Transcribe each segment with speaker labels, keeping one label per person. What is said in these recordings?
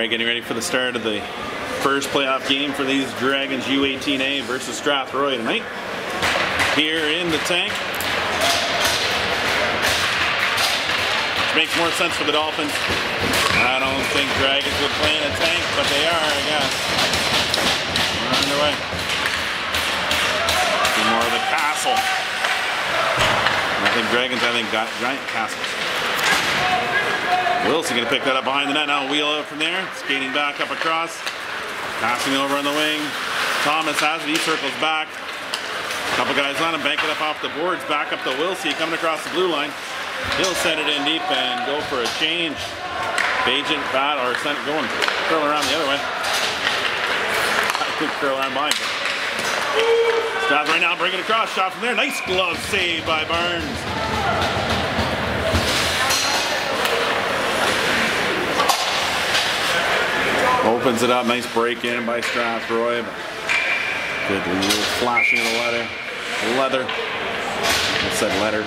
Speaker 1: right, getting ready for the start of the first playoff game for these Dragons U18A versus Strathroy tonight. Here in the tank. Which makes more sense for the Dolphins. I don't think Dragons would play in a tank, but they are, I guess. They're on their way. More of the castle. I think Dragons, I think, got giant castles. Wilson gonna pick that up behind the net now. Wheel out from there. Skating back up across. Passing over on the wing. Thomas has it. He circles back. Couple guys on him. Bank it up off the boards. Back up to Wilsey coming across the blue line. He'll send it in deep and go for a change. Agent, bat, or send it going. Curl around the other way. I curl around behind. Stop right now. Bring it across. Shot from there. Nice glove save by Barnes. Opens it up, nice break in by Strathroy. Good little flashing of the leather. Leather. I said letter.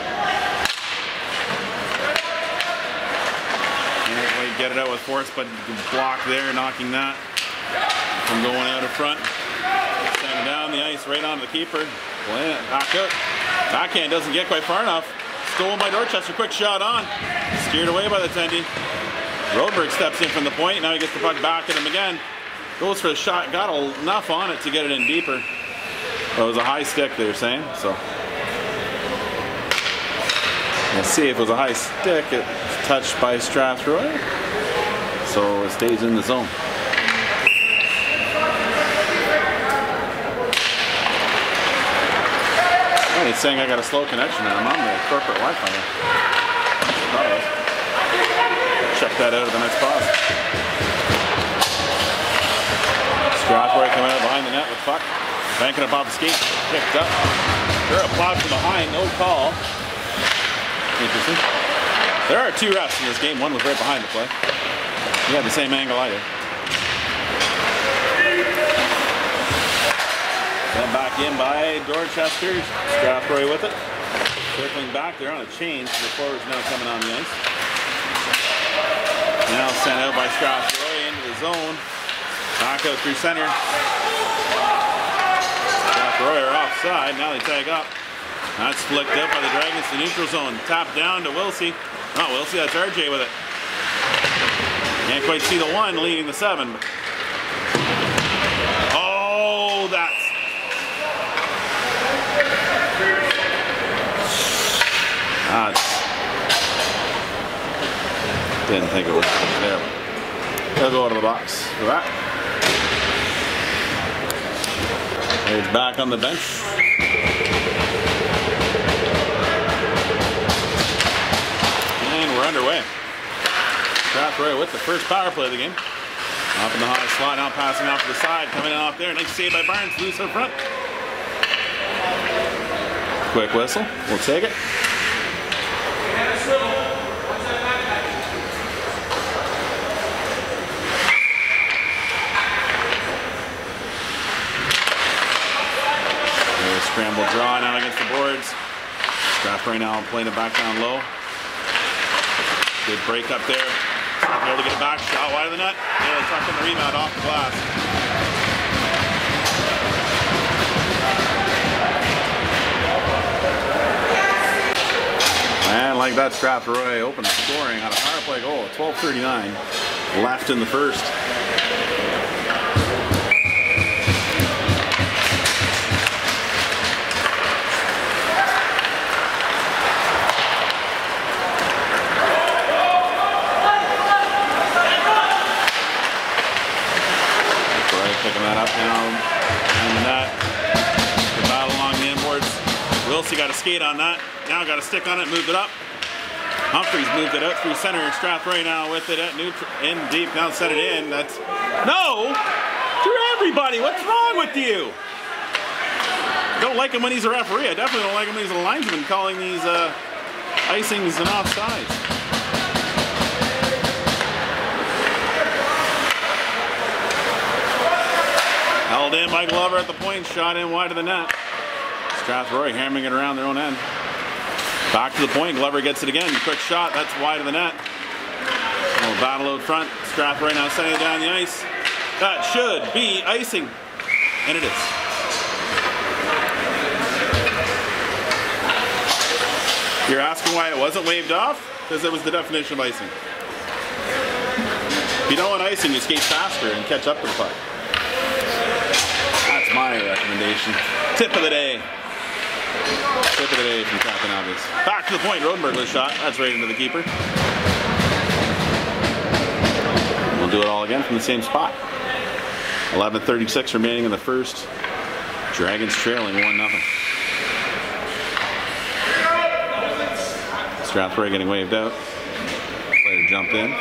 Speaker 1: Can't get it out with force, but block there, knocking that from going out in front. Sending down the ice right onto the keeper. Playing back out. Backhand doesn't get quite far enough. Stolen by Dorchester. Quick shot on. Steered away by the Tendy. Rodenberg steps in from the point. Now he gets the puck back at him again. Goes for a shot. Got enough on it to get it in deeper. Well, it was a high stick, they were saying. So let's see if it was a high stick. It's touched by Strathroy. So it stays in the zone. He's saying I got a slow connection and I'm on the corporate Wi-Fi check that out of the next pass. Strathroy coming out behind the net with puck. Banking off the skate. Picked up. Sure, applaud from behind. No call. Interesting. There are two refs in this game. One was right behind the play. He had the same angle did. Then back in by Dorchester. Strathroy with it. Circling back. They're on a change. The forwards now coming on the ice. Now sent out by Strathroy into the zone. Knock out through center. Strathroy are offside. Now they tag up. That's flicked up by the Dragons to neutral zone. Tap down to Wilsey. Not oh, Wilsey, that's RJ with it. Can't quite see the one leading the seven. Oh, that's. That's didn't think it was there. He'll go out of the box for that. He's back on the bench. And we're underway. Strathroy with the first power play of the game. Up in the high slot, now passing off to the side, coming in off there. Nice save by Barnes, loose up front. Quick whistle, we'll take it. Scramble draw now against the boards. Right now playing it back down low. Good break up there. Able to get it back. Shot wide of the net. Nearly tucked in the rebound off the glass. And like that, Strathroy open scoring on a power play goal. at 12:39 left in the first. Wilsey got a skate on that. Now got a stick on it, moved it up. Humphreys moved it out through center. Strathroy now with it at neutral, in deep. Now set it in. That's no to everybody. What's wrong with you? Don't like him when he's a referee. I definitely don't like him when he's a linesman calling these uh, icings and offsides. Held in by Glover at the point, shot in wide of the net. Strathroy hammering it around their own end. Back to the point, Glover gets it again. Quick shot, that's wide of the net. Little battle out front. Strathroy now sending it down the ice. That should be icing. And it is. You're asking why it wasn't waved off? Because it was the definition of icing. If you don't want icing, you skate faster and catch up to the puck. My recommendation. Tip of the day. Tip of the day from Captain Obvious. Back to the point, Rodenberg with shot. That's right into the keeper. We'll do it all again from the same spot. 11.36 remaining in the first. Dragons trailing 1-0. Strathroy getting waved out. Player jumped in.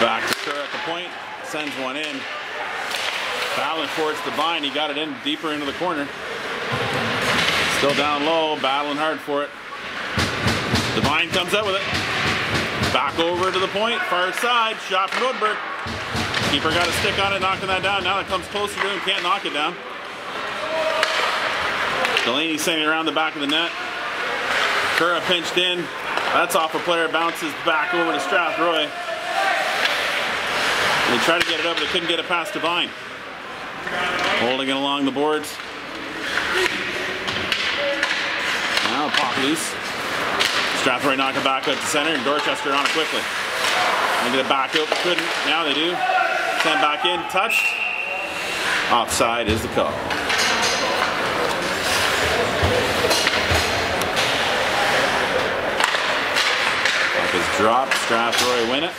Speaker 1: Back to Kerr at the point. Sends one in. Battling for it's Devine. He got it in deeper into the corner. Still down low, battling hard for it. Devine comes up with it. Back over to the point, far side, shot from Rodenberg. Keeper got a stick on it, knocking that down. Now it comes closer to him, can't knock it down. Delaney sending around the back of the net. Kura pinched in. That's off a player, bounces back over to Strathroy. They tried to get it up, but they couldn't get it past Devine. Holding it along the boards. Now pop loose. Strathroy knock it back out to center, and Dorchester on it quickly. They get it back out, couldn't. Now they do. Send back in, touched. Offside is the call. Puck is dropped. Strathroy win it.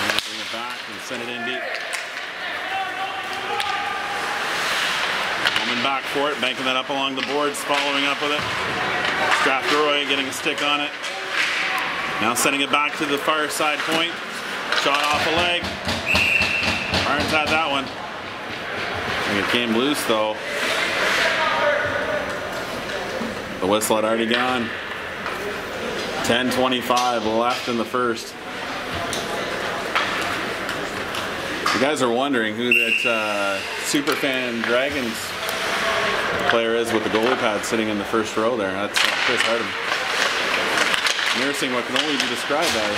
Speaker 1: And bring it back and send it in deep. Back for it, banking that up along the boards, following up with it. Strathroy getting a stick on it. Now sending it back to the far side point. Shot off a leg. Barnes had that one. It came loose though. The whistle had already gone. 10.25 left in the first. You guys are wondering who that uh, Superfan Dragons player is with the goalie pad sitting in the first row there. That's uh, Chris Hardin. Nursing what can only be described as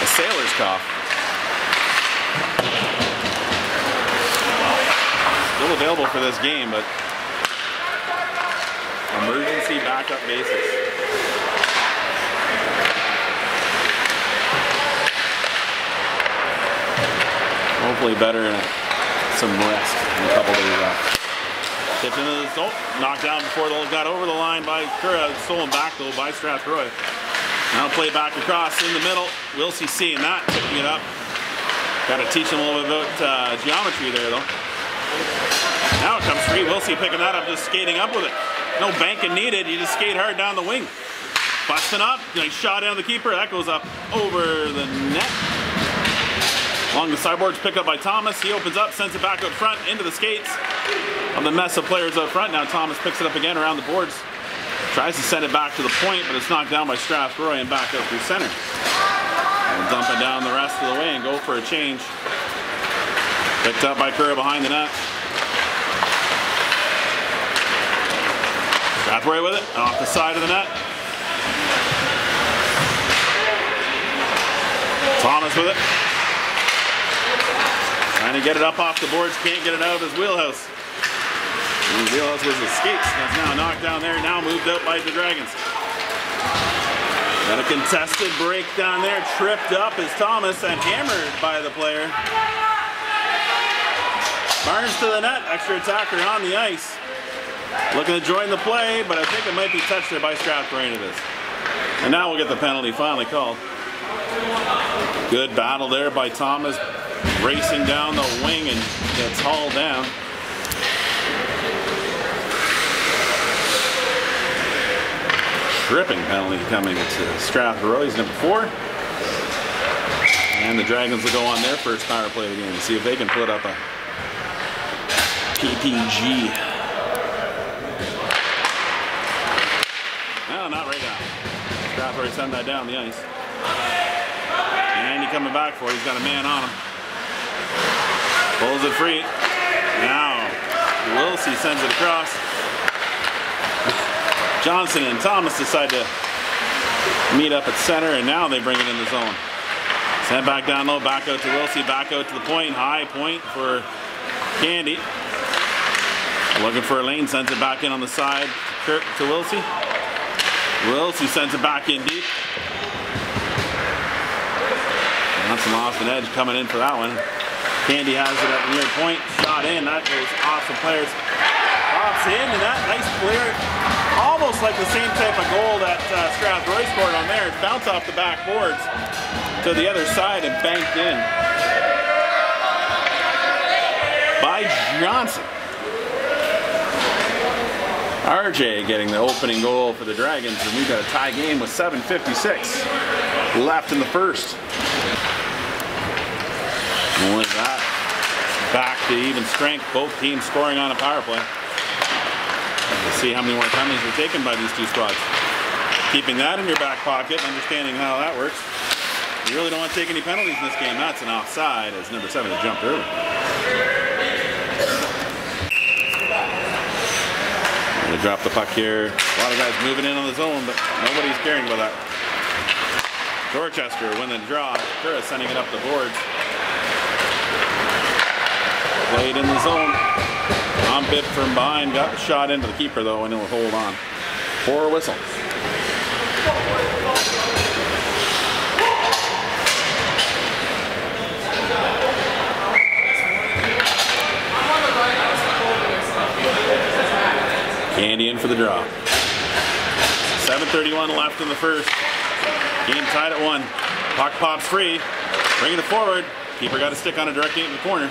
Speaker 1: a sailor's cough. Still available for this game, but emergency backup basis. Hopefully better in some rest in a couple days. Tipped into the zone, knocked down before they got over the line by Kura, stolen back though by Strathroy. Now play back across in the middle. Wilsey seeing that, picking it up. Got to teach him a little bit about uh, geometry there though. Now it comes free. Wilsey picking that up, just skating up with it. No banking needed. You just skate hard down the wing. Busting up, nice shot down the keeper. That goes up over the net. Along the sideboards, pick up by Thomas. He opens up, sends it back up front into the skates on the mess of players up front. Now Thomas picks it up again around the boards. Tries to send it back to the point, but it's knocked down by Strathroy and back up through center. And dump it down the rest of the way and go for a change. Picked up by Kura behind the net. Strathroy with it, off the side of the net. Thomas with it. Trying to get it up off the boards, can't get it out of his wheelhouse. And was his. That's now knocked down there, now moved up by the Dragons. Got a contested break down there, tripped up is Thomas and hammered by the player. Barnes to the net, extra attacker on the ice. Looking to join the play, but I think it might be touched there by this. And now we'll get the penalty finally called. Good battle there by Thomas, racing down the wing and gets hauled down. Tripping penalty coming to Strathroy. He's number four. And the Dragons will go on their first power play of the game to see if they can put up a PPG. No, not right now. Strathroy sent that down the ice. And he coming back for it. He's got a man on him. Pulls it free. Now, Wilsey sends it across. Johnson and Thomas decide to meet up at center, and now they bring it in the zone. Sent back down low, back out to Wilsey, back out to the point, high point for Candy. Looking for a lane, sends it back in on the side, Kirk to Wilsey. Wilsey sends it back in deep. Johnson lost an edge coming in for that one. Candy has it at the near point, shot in, that goes off some players. Pops in, and that nice clear, almost like the same type of goal that uh, scored on there. It bounced off the back boards to the other side and banked in by Johnson. RJ getting the opening goal for the Dragons, and we've got a tie game with 7.56 left in the first. With that, back to even strength, both teams scoring on a power play. See how many more penalties are taken by these two squads. Keeping that in your back pocket, understanding how that works. You really don't want to take any penalties in this game. That's an offside as number seven has jumped early. They drop the puck here. A lot of guys moving in on the zone, but nobody's caring about that. Dorchester win the draw. Curra sending it up the boards. Played in the zone. On bit from behind, got the shot into the keeper though, and he'll hold on. For a whistle. Candy in for the draw. 7.31 left in the first. Game tied at one. Puck pops free. Bringing it forward. Keeper got a stick on a direct in the corner.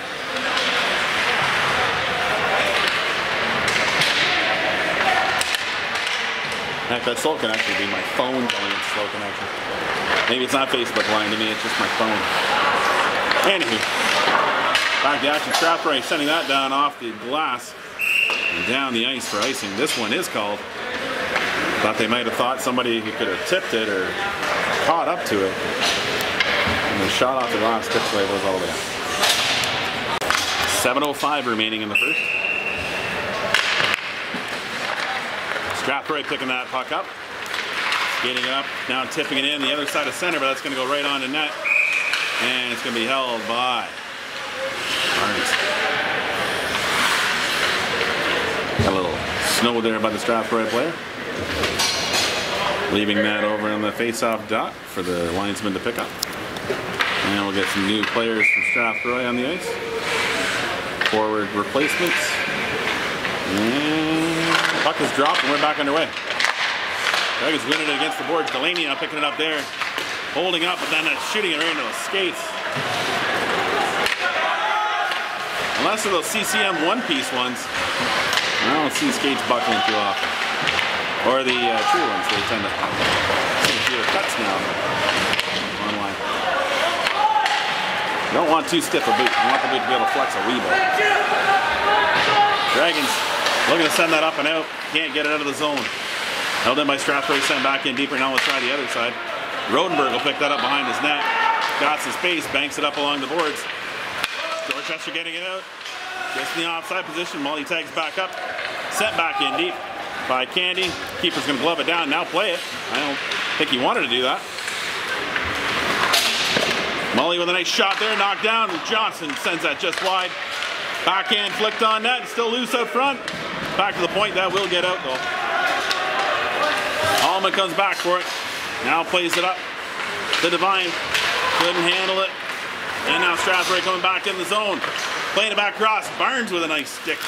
Speaker 1: Heck, that slow can actually be my phone telling it's slow connection. Maybe it's not Facebook line to me, it's just my phone. Anywho, back to action. Strathroy sending that down off the glass and down the ice for icing. This one is called. Thought they might have thought somebody could have tipped it or caught up to it. And the shot off the glass tips away goes all the way down. 7.05 remaining in the first. Strathroy picking that puck up. Getting it up, now tipping it in the other side of center, but that's going to go right on the net. And it's going to be held by Barnes. Got a little snow there by the Strathroy player. Leaving that over on the face-off dot for the linesman to pick up. And we'll get some new players from Strathroy on the ice. Forward replacements. And puck is dropped and we're back underway. Dragons winning it against the boards. Delaney now picking it up there. Holding up, but then shooting it right into the skates. Unless of those CCM one-piece ones, I don't see skates buckling too often. Or the uh, true ones, they tend to see a few cuts now on line. You don't want too stiff a boot. You want the boot to be able to flex a wee bit. Dragons looking to send that up and out. Can't get it out of the zone. Held in by Strathroy, sent back in deeper. Now let's try the other side. Rodenberg will pick that up behind his net. Got some space, banks it up along the boards. Dorchester getting it out. Just in the offside position. Molly tags back up. Sent back in deep by Candy. Keeper's going to glove it down. Now play it. I don't think he wanted to do that. Molly with a nice shot there. Knocked down. Johnson sends that just wide. Backhand flicked on net. Still loose up front. Back to the point. That will get out though. Allman comes back for it. Now plays it up. The Devine couldn't handle it. And now Strathroy coming back in the zone. Playing it back across. Barnes with a nice stick.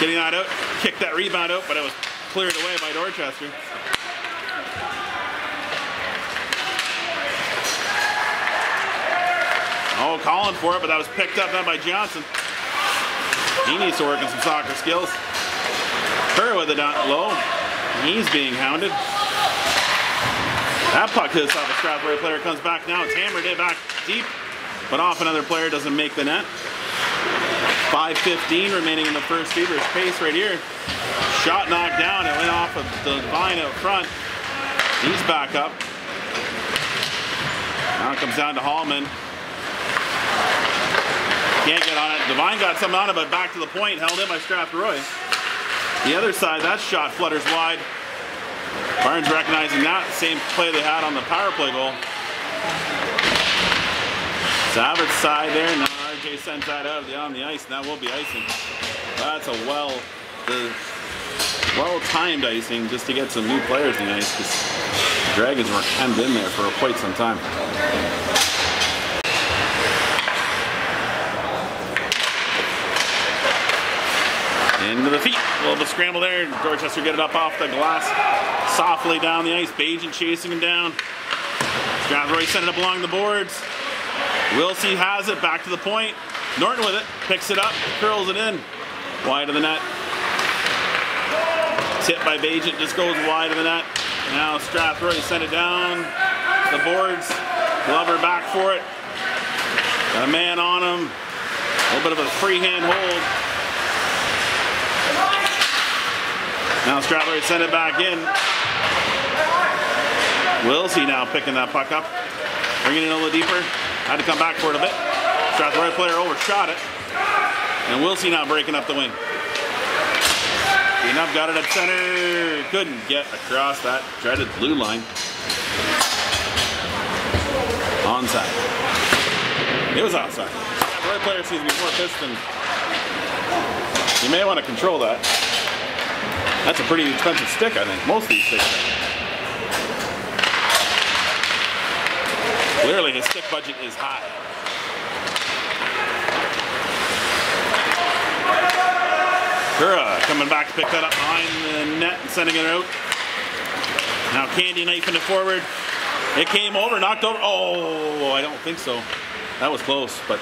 Speaker 1: Getting that out. Kicked that rebound out, but it was cleared away by Dorchester. Oh, calling for it, but that was picked up then by Johnson. He needs to work on some soccer skills. Kerr with it down low. He's being hounded. That puck hits off a player, comes back now. It's hammered in back deep, but off another player doesn't make the net. 5.15 remaining in the first Beavers pace right here. Shot knocked down, it went off of Devine out front. He's back up. Now it comes down to Hallman. Can't get on it. Devine got something on it, but back to the point, held in by Strathroy. The other side, that shot flutters wide. Barnes recognizing that same play they had on the power play goal. Savage side there. Now RJ sends that out on the ice. And that will be icing. That's a well, well-timed icing just to get some new players in the ice because Dragons were hemmed in there for quite some time. Into the feet. A little bit of scramble there. Dorchester get it up off the glass. Softly down the ice. Bajan chasing him down. Strathroy sent it up along the boards. Wilsey has it back to the point. Norton with it. Picks it up. Curls it in. Wide of the net. Tip by Bajan just goes wide of the net. Now Strathroy sent it down the boards. Glover back for it. Got a man on him. A little bit of a freehand hold. Now Strathroy sent it back in. Wilsey now picking that puck up. Bringing it a little deeper. Had to come back for it a bit. Strathroy player overshot it. And Wilsey now breaking up the wing. Enough got it at center. Couldn't get across that dreaded blue line. Onside. It was outside. Strathroy player seems to be more pissed than. You may want to control that. That's a pretty expensive stick, I think. Most of these sticks Clearly his stick budget is high. Kura coming back to pick that up behind the net and sending it out. Now Candy knifing it forward. It came over, knocked over. Oh, I don't think so. That was close, but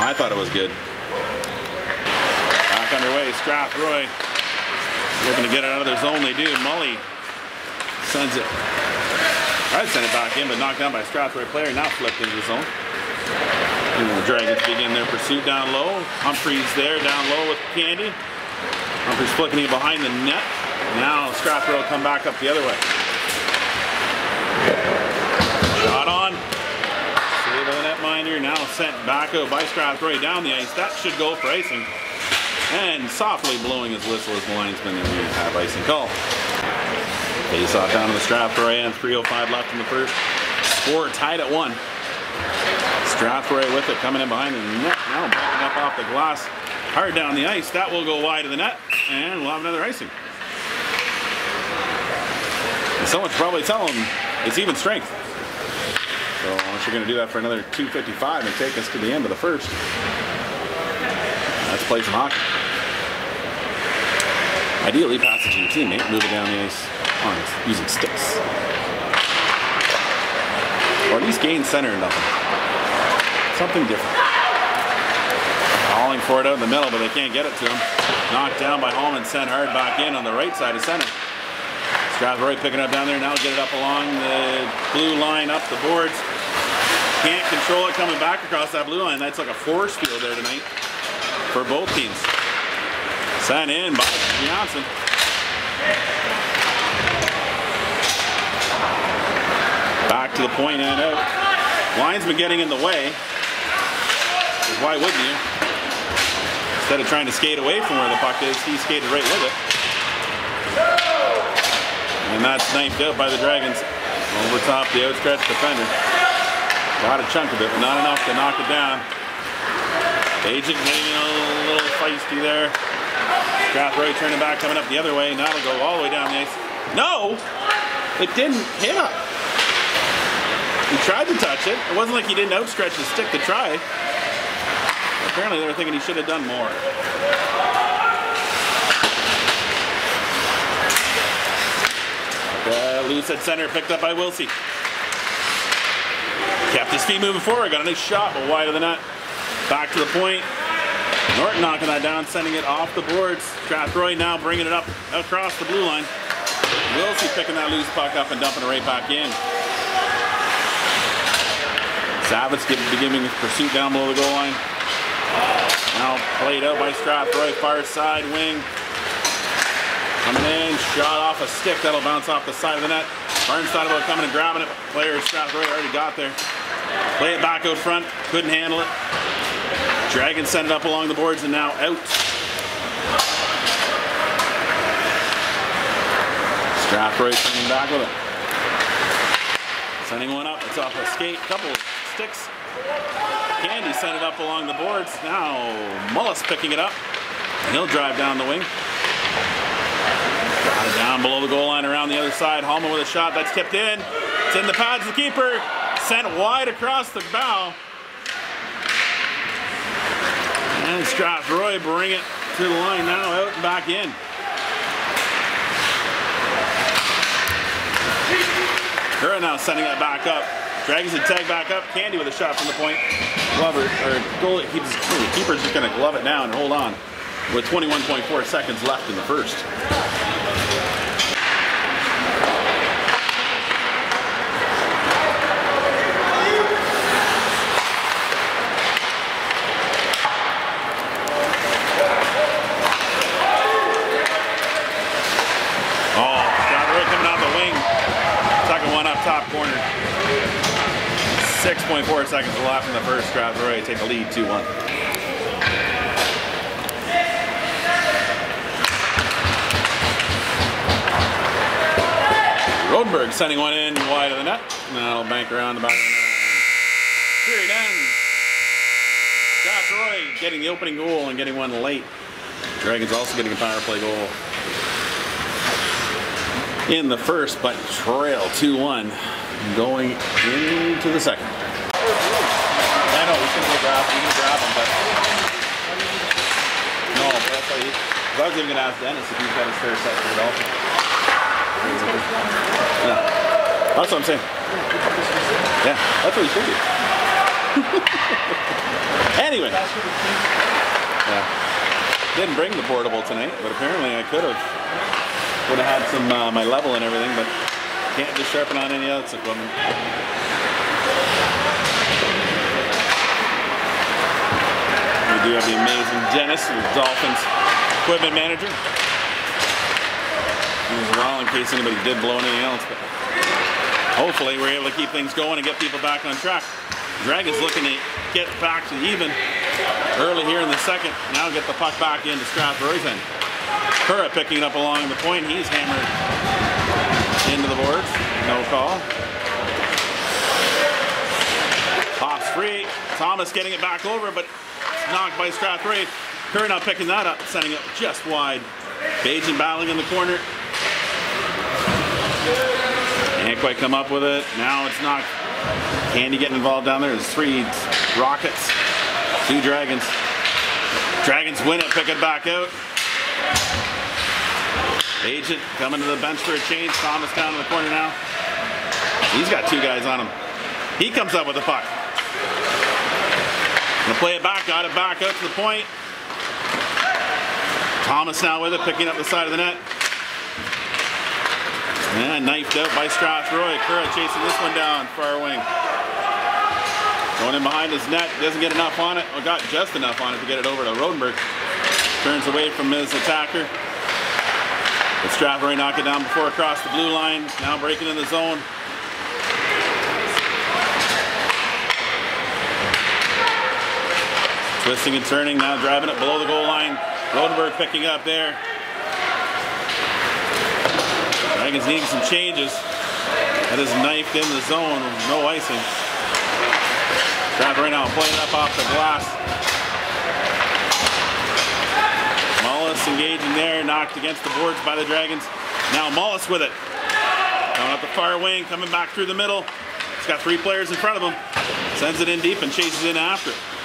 Speaker 1: I thought it was good. Back underway, Strathroy Looking to get it out of their zone, they do. Mully sends it. I'd send it back in, but knocked down by a Strathroy player. Now flipped into the zone. And the Dragons begin their pursuit down low. Humphreys there, down low with Candy. Humphreys flicking it behind the net. Now Strathroy will come back up the other way. Shot on. Save the netminder. Now sent back by Strathroy down the ice. That should go for icing and softly blowing his whistle as the linesman there we have icing call. Face off down to the Strathroy end, 3.05 left in the first. Score tied at one. Strathroy with it coming in behind the net, now backing up off the glass, hard down the ice. That will go wide of the net, and we'll have another icing. And someone's probably telling him it's even strength. So you're going to do that for another 255 and take us to the end of the first. Let's play some hockey. Ideally, pass it to your teammate, move it down the ice on using sticks. Or at least gain center or nothing. Something different. Hauling for it out in the middle, but they can't get it to him. Knocked down by Holman, sent hard back in on the right side of center. Strathroy picking up down there, now get it up along the blue line, up the boards. Can't control it coming back across that blue line. That's like a force field there tonight for both teams. Sent in by Johnson. Back to the point and out. Linesman getting in the way. Why wouldn't you? Instead of trying to skate away from where the puck is, he skated right with it. And that's sniped out by the Dragons over top the outstretched defender. Got a chunk of it, but not enough to knock it down. Agent getting a little feisty there. Strathroy turning back, coming up the other way. Now it'll go all the way down the ice. No! It didn't hit. He tried to touch it. It wasn't like he didn't outstretch his stick to try. Apparently they were thinking he should have done more. Uh, loose at center, picked up by Wilsey. Kept his feet moving forward, got a nice shot, but wide of the net. Back to the point. Norton knocking that down, sending it off the boards. Strathroy now bringing it up across the blue line. Wilsey picking that loose puck up and dumping it right back in. Zavitz beginning pursuit down below the goal line. Now played out by Strathroy, far side wing. Coming in, shot off a stick that'll bounce off the side of the net. Barnes thought about coming and grabbing it. Player Strathroy already got there. Play it back out front, couldn't handle it. Dragon sent it up along the boards and now out. Strathroy coming back with it. Sending one up. It's off a skate. Couple sticks. Candy sent it up along the boards. Now Mullis picking it up. He'll drive down the wing. Got it down below the goal line around the other side. Hallman with a shot that's tipped in. It's in the pads. Of the keeper sent wide across the bow. And Strathroy bring it to the line now, out and back in. Curran now sending it back up. Dragons the tag back up. Candy with a shot from the point. Glover, or goal, keeps, the keeper's just going to glove it down and hold on with 21.4 seconds left in the first. Oh, Strathroy coming out the wing. Second one up top corner. 6.4 seconds left in the first. Strathroy take the lead 2-1. Rodenberg sending one in wide of the net. And that'll bank around the back of the net. Period ends. Strathroy getting the opening goal and getting one late. Dragons also getting a power play goal in the first, but trail 2-1 going into the second.
Speaker 2: Go grab, we can grab him, but
Speaker 1: No, but that's why he, I was even gonna ask Dennis if he's got a spare set for Dolphins. Yeah. That's what I'm saying. Yeah, that's what he should do. anyway. Yeah. Didn't bring the portable tonight, but apparently I could have. Would have had some uh, my level and everything, but can't just sharpen on any else equipment. We have the amazing Dennis, the Dolphins equipment manager. Was wrong in case anybody did blow anything else, but hopefully we're able to keep things going and get people back on track. Dragons looking to get back to even early here in the second. Now get the puck back into Strathroy's end. Curra picking it up along the point. He's hammered into the boards. No call. Pops free. Thomas getting it back over, but knocked by Strathroy. Curra now picking that up, sending it just wide. Bajan battling in the corner. Can't quite come up with it. Now it's not. Candy getting involved down there. There's three Rockets, two Dragons. Dragons win it, pick it back out. Agent coming to the bench for a change. Thomas down in the corner now. He's got two guys on him. He comes up with the puck. Gonna play it back, got it back out to the point. Thomas now with it, picking up the side of the net. And knifed out by Strathroy. Curra chasing this one down, far wing. Going in behind his net, doesn't get enough on it. Well, got just enough on it to get it over to Rodenberg. Turns away from his attacker. But Strathroy knock it down before across the blue line. Now breaking in the zone. Twisting and turning, now driving it below the goal line. Rodenberg picking up there. Dragons needing some changes. That is knifed in the zone, no icing. right now playing up off the glass. Mullis engaging there, knocked against the boards by the Dragons. Now Mullis with it. Going up the far wing, coming back through the middle. He's got three players in front of him. Sends it in deep and chases in after it.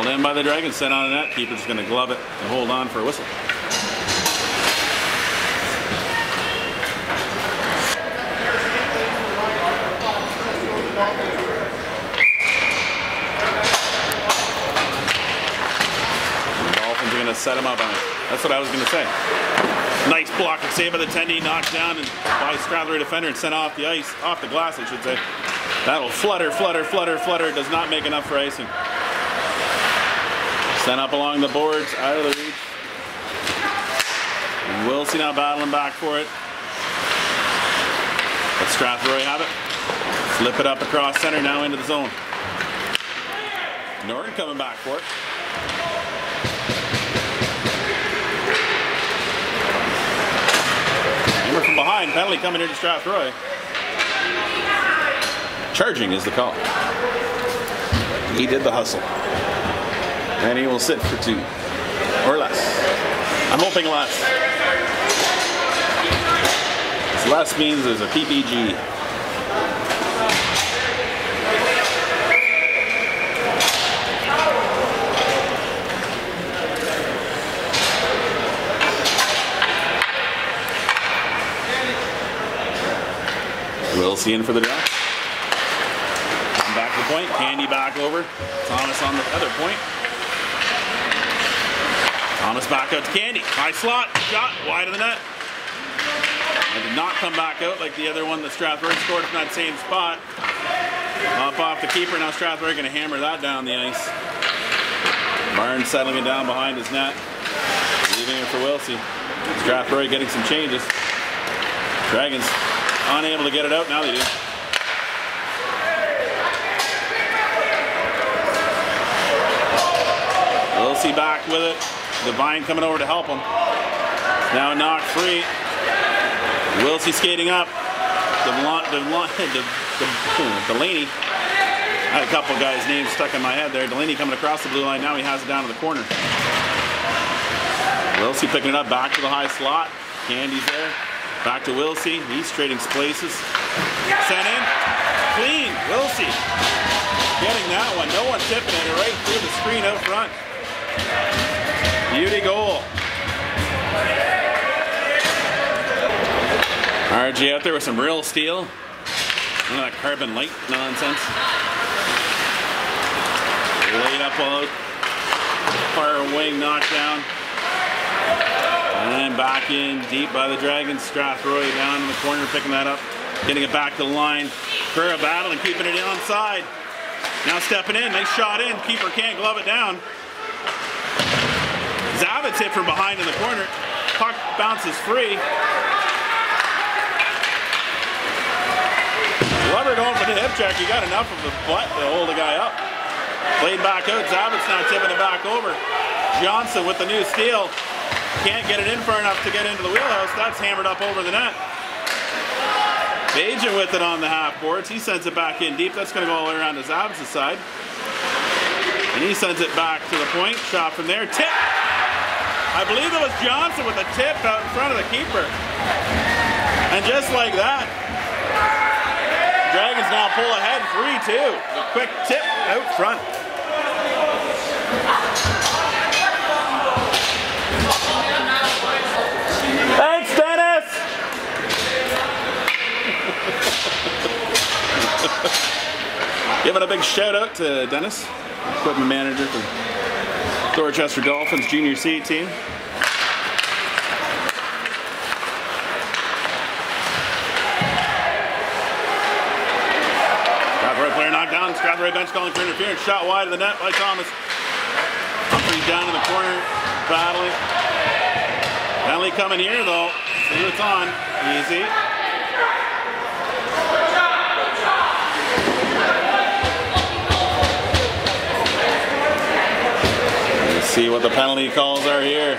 Speaker 1: Held in by the Dragons, sent on a net. Keeper's going to glove it and hold on for a whistle. Set him up on it. That's what I was going to say. Nice block and save by the Tendy, knocked down and by Strathroy defender and sent off the ice, off the glass, I should say. That'll flutter, flutter, flutter, flutter. Does not make enough for icing. Sent up along the boards, out of the reach. Wilson now battling back for it. Let Strathroy have it. Flip it up across center, now into the zone. Norton coming back for it. Hammer from behind, penalty coming here to Strathroy. Charging is the call. He did the hustle. And he will sit for two. Or less. I'm hoping less. Less means there's a PPG. Will Wilsey in for the draw. Come back to the point. Candy back over. Thomas on the other point. Thomas back out to Candy. High slot. Shot. Wide of the net. Did not come back out like the other one that Strathroy scored from that same spot. Up off the keeper. Now Strathroy going to hammer that down the ice. Barnes settling it down behind his net. Leaving it for Wilsey. Strathroy getting some changes. Dragons unable to get it out. Now they do. Wilsey back with it. Devine coming over to help him. Now knocked free. Wilsey skating up. Delaney. I had a couple guys' names stuck in my head there. Delaney coming across the blue line. Now he has it down to the corner. Wilsey picking it up back to the high slot. Candy's there. Back to Wilsey. He's trading places. Sent in. Clean. Wilsey. Getting that one. No one tipping it right through the screen out front. Beauty goal. RG out there with some real steel. None of that carbon light nonsense. Laid up out. Far wing knocked down. And back in deep by the Dragons. Strathroy down in the corner picking that up. Getting it back to the line. Curra battling, keeping it inside. Now stepping in. Nice shot in. Keeper can't glove it down. Zavitz hit from behind in the corner. Puck bounces free. Glover going for the hip check. You got enough of the butt to hold the guy up. Played back out. Zavitz now tipping it back over. Johnson with the new steal. Can't get it in far enough to get into the wheelhouse. That's hammered up over the net. Bajan with it on the half boards. He sends it back in deep. That's going to go all the way around to Zav's side. And he sends it back to the point. Shot from there. Tip. I believe it was Johnson with a tip out in front of the keeper. And just like that, Dragons now pull ahead 3-2. A quick tip out front. Thanks, Dennis! Giving a big shout out to Dennis, equipment manager for Dorchester Dolphins junior C team. Strathroy player knocked down. Strathroy bench calling for interference. Shot wide of the net by Thomas. Humphrey down in the corner, battling. Penalty coming here though. See what's on. Easy. See what the penalty calls are here.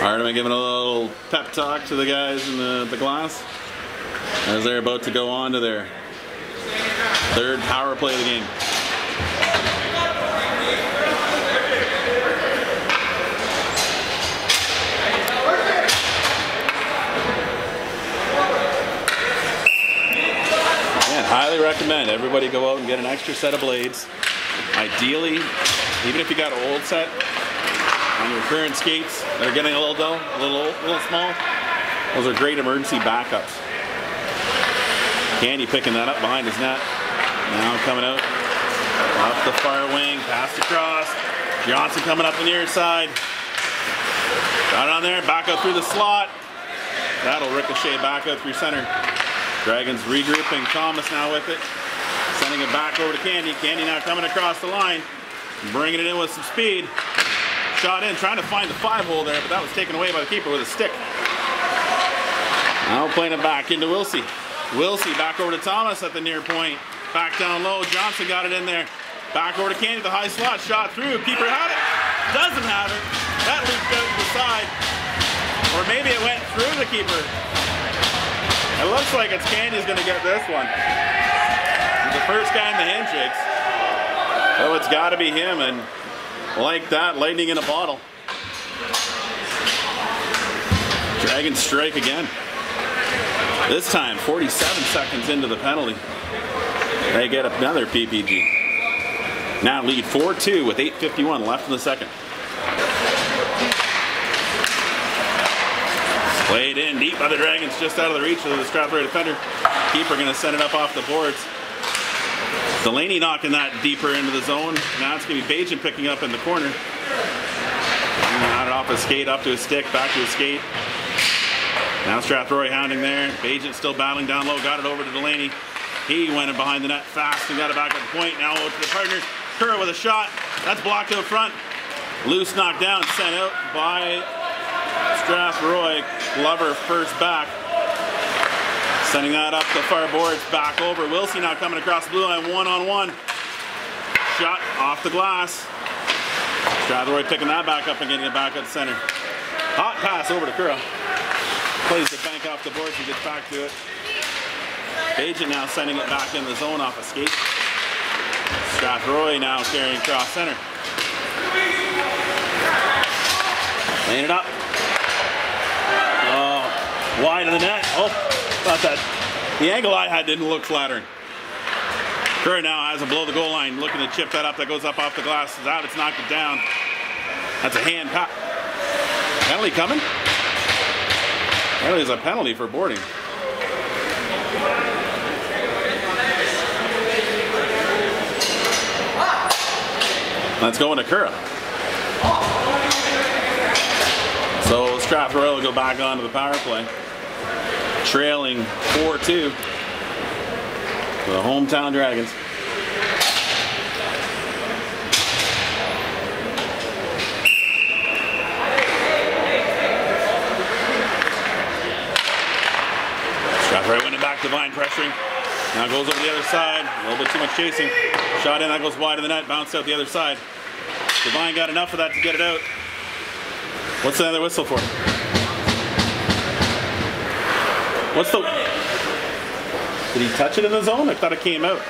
Speaker 1: Hardeman giving a little pep talk to the guys in the, the glass as they're about to go on to their third power play of the game. Highly recommend everybody go out and get an extra set of blades. Ideally, even if you got an old set on your current skates that are getting a little dull, a little, a little small, those are great emergency backups. Candy picking that up behind his net. Now coming out off the far wing, passed across. Johnson coming up the near side. Got on there, back up through the slot. That'll ricochet back up through center. Dragons regrouping. Thomas now with it. Sending it back over to Candy. Candy now coming across the line. Bringing it in with some speed. Shot in, trying to find the five hole there, but that was taken away by the keeper with a stick. Now playing it back into Wilsey. Wilsey back over to Thomas at the near point. Back down low. Johnson got it in there. Back over to Candy, the high slot. Shot through. Keeper had it. Doesn't have it. That looped out to the side. Or maybe it went through the keeper. It looks like it's Candy's gonna get this one. The first guy in the handshakes. Oh, it's gotta be him, and like that, lightning in a bottle. Dragon strike again. This time, 47 seconds into the penalty. They get another PPG. Now lead 4-2 with 8.51 left in the second. Played in deep by the Dragons, just out of the reach of the Strathroy defender. Keeper gonna send it up off the boards. Delaney knocking that deeper into the zone. Now it's gonna be Bajan picking up in the corner. Out off his skate, up to his stick, back to his skate. Now Strathroy hounding there. Bajan still battling down low, got it over to Delaney. He went in behind the net fast and got it back at the point. Now to the partners. Curra with a shot. That's blocked out front. Loose knocked down, sent out by Strathroy. Glover first back. Sending that up the far boards, back over. Wilsey now coming across the blue line, one on one. Shot off the glass. Strathroy picking that back up and getting it back at center. Hot pass over to Curra. Plays the bank off the boards and gets back to it. Agent now sending it back in the zone off a skate. Strathroy now carrying cross center. Laying it up. Oh, wide of the net. Oh, thought that. The angle I had didn't look flattering. Curry now has a below the goal line, looking to chip that up. That goes up off the glass. It's out. It's knocked it down. That's a hand pat. Penalty coming. Apparently, there's a penalty for boarding. Let's go into Kura. So Strathroy will go back onto the power play. Trailing 4-2. The hometown Dragons. Strathroy winning back, Devine pressuring. Now goes over the other side. A little bit too much chasing. Shot in, that goes wide of the net, bounced out the other side. Devine got enough of that to get it out. What's the other whistle for? What's the... Did he touch it in the zone? I thought it came out.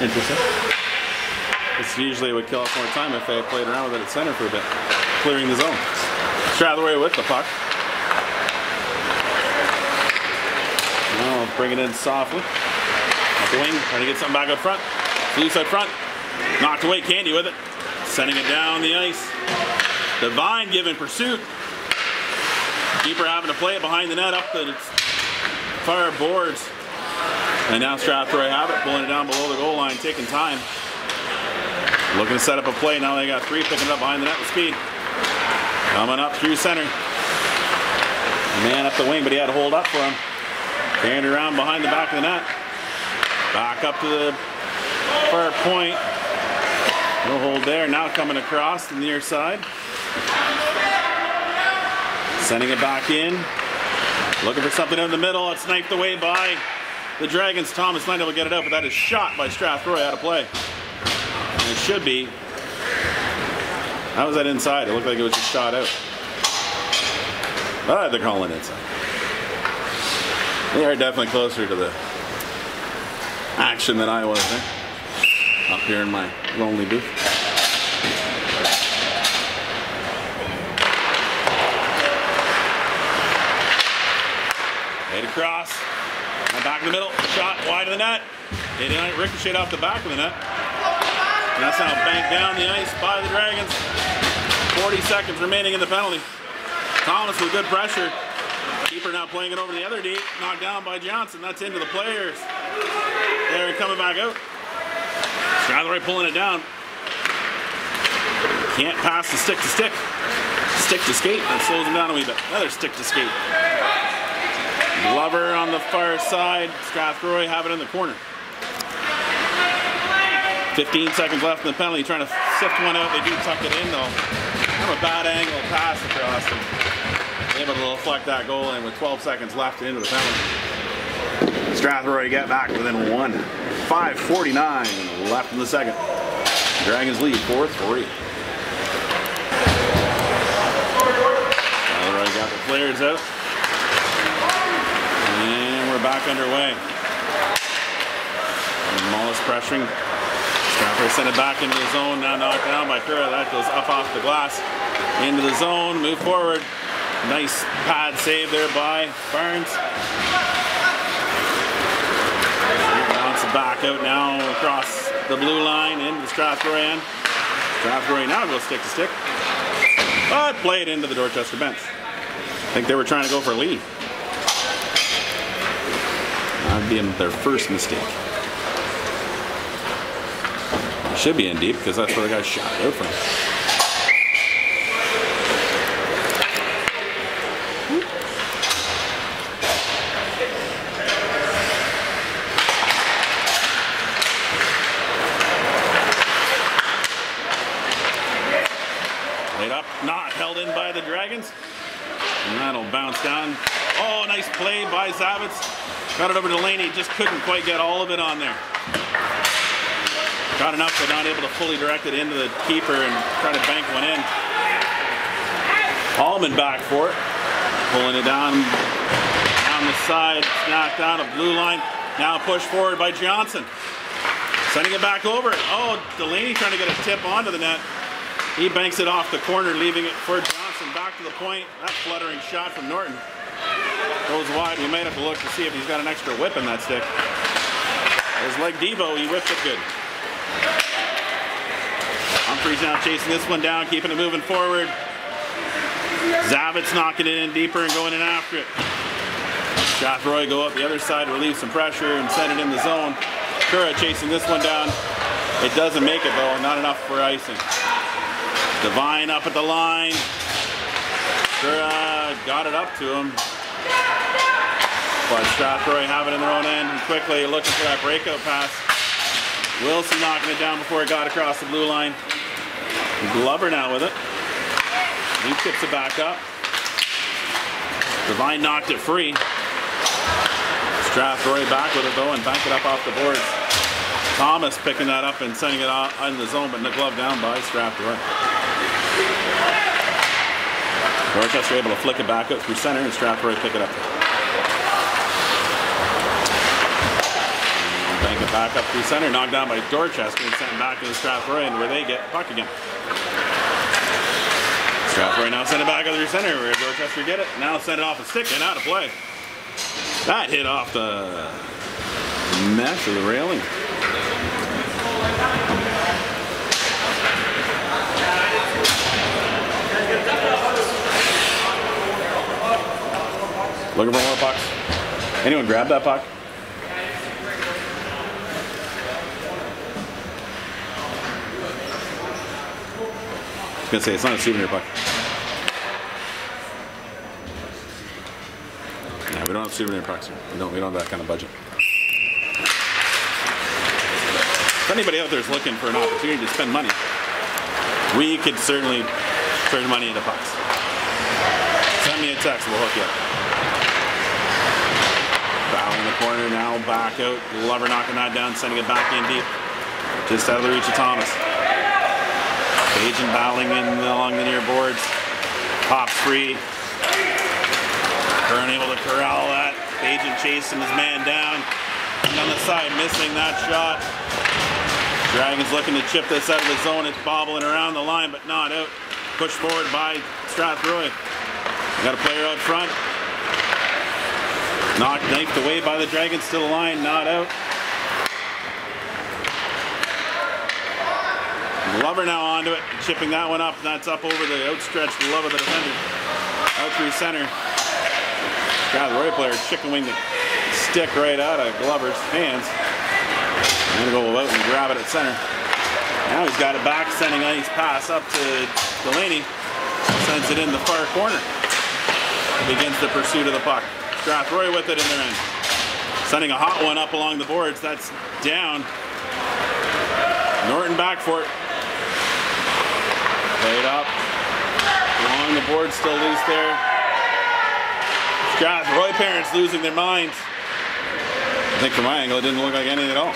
Speaker 1: That's interesting. This usually would kill us more time if they played around with it at center for a bit. Clearing the zone. Strathroy with the puck. Now bring it in softly. Up the wing, trying to get something back up front. Loose up front. Knocked away Candy with it. Sending it down the ice. Devine giving pursuit. Keeper having to play it behind the net up the far boards. And now Strathroy have it, pulling it down below the goal line, taking time. Looking to set up a play. Now they got three picking it up behind the net with speed. Coming up through center. Man up the wing, but he had to hold up for him. Carrying around behind the back of the net. Back up to the far point. No hold there. Now coming across the near side. Sending it back in. Looking for something in the middle. It's sniped away by the Dragons. Thomas not able to get it up, but that is shot by Strathroy out of play. And it should be. How was that inside? It looked like it was just shot out. But they're calling inside. They are definitely closer to the action than I was there. Up here in my lonely booth. Across. Back in the middle. Shot wide of the net. It didn't ricochet off the back of the net. And that's now banked down the ice by the Dragons. 40 seconds remaining in the penalty. Thomas with good pressure. Keeper now playing it over the other deep. Knocked down by Johnson. That's into the players. They're coming back out. Strathroy pulling it down. Can't pass the stick to stick. Stick to skate. That slows him down a wee bit. Another stick to skate. Glover on the far side. Strathroy have it in the corner. 15 seconds left in the penalty. Trying to sift one out. They do tuck it in though. Kind of a bad angle pass across them. Able to deflect that goal and with 12 seconds left into the penalty. Strathroy get back within one. 5.49 left in the second. Dragons lead 4-3. Strathroy got the players out. Underway. Mullis pressuring. Strathroy sent it back into the zone. Now knocked down by Kura. That goes up off the glass. Into the zone. Move forward. Nice pad save there by Barnes. Bounce back out now across the blue line into the Strathroy end. Strathroy now goes stick to stick. But play it into the Dorchester bench. I think they were trying to go for a lead. That'd be their first mistake. Should be in deep because that's where the guy shot out from. Laid up, not held in by the Dragons. And that'll bounce down. Oh, nice play by Zavitz. Got it over to Delaney, just couldn't quite get all of it on there. Got enough, but not able to fully direct it into the keeper and try to bank one in. Hallman back for it. Pulling it down down the side, knocked down a blue line. Now pushed forward by Johnson. Sending it back over. Oh, Delaney trying to get a tip onto the net. He banks it off the corner, leaving it for Johnson back to the point. That fluttering shot from Norton goes wide. We might have to look to see if he's got an extra whip in that stick. His leg Devo, he whipped it good. Humphreys now chasing this one down, keeping it moving forward. Zavitz knocking it in deeper and going in after it. Strathroy go up the other side, relieve some pressure and send it in the zone. Kura chasing this one down. It doesn't make it though, not enough for icing. Devine up at the line. Kura got it up to him. But Strathroy have it in their own end and quickly looking for that breakout pass. Wilson knocking it down before it got across the blue line. Glover now with it. He tips it back up. Devine knocked it free. Strathroy back with it though and bank it up off the boards. Thomas picking that up and sending it out in the zone, but the glove down by Strathroy. Dorchester able to flick it back up through center and Strathroy pick it up. And bank it back up through center, knocked down by Dorchester and sent back to Strathroy and where they get puck again. Strathroy now send it back out through center where Dorchester get it. Now send it off the stick and out of play. That hit off the mesh of the railing. Looking for more pucks. Anyone grab that puck? I was gonna say it's not a souvenir puck. Yeah, we don't have souvenir pucks here. We don't. We don't have that kind of budget. If anybody out there is looking for an opportunity to spend money, we could certainly turn money into pucks. Send me a text. We'll hook you up. Corner now, back out. Glover knocking that down, sending it back in deep. Just out of the reach of Thomas. Agent battling in along the near boards. Pops free. Curran able to corral that. Agent chasing his man down. And on the side, missing that shot. Dragons looking to chip this out of the zone. It's bobbling around the line, but not out. Pushed forward by Strathroy. Got a player out front. Knocked, knifed away by the Dragons to the line, not out. Glover now onto it, chipping that one up, that's up over the outstretched glove of the defender. Out through center. Strathroy player chicken wing the stick right out of Glover's hands. I'm gonna go out and grab it at center. Now he's got it back, sending a nice pass up to Delaney. Sends it in the far corner. Begins the pursuit of the puck. Strathroy with it in their end. Sending a hot one up along the boards. That's down. Norton back for it. Played up. Along the board, still loose there. Strathroy parents losing their minds. I think from my angle, it didn't look like anything at all.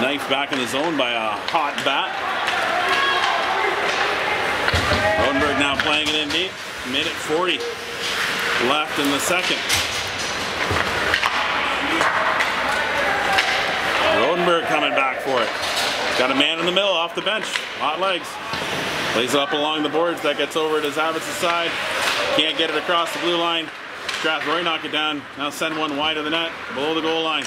Speaker 1: Knife back in the zone by a hot bat. Rodenberg now playing it in deep. Minute 40. left in the second. Rodenberg coming back for it. Got a man in the middle off the bench. Hot legs. Plays up along the boards. That gets over to Zavitz' side. Can't get it across the blue line. Strathroy knock it down. Now send one wide of the net, below the goal line.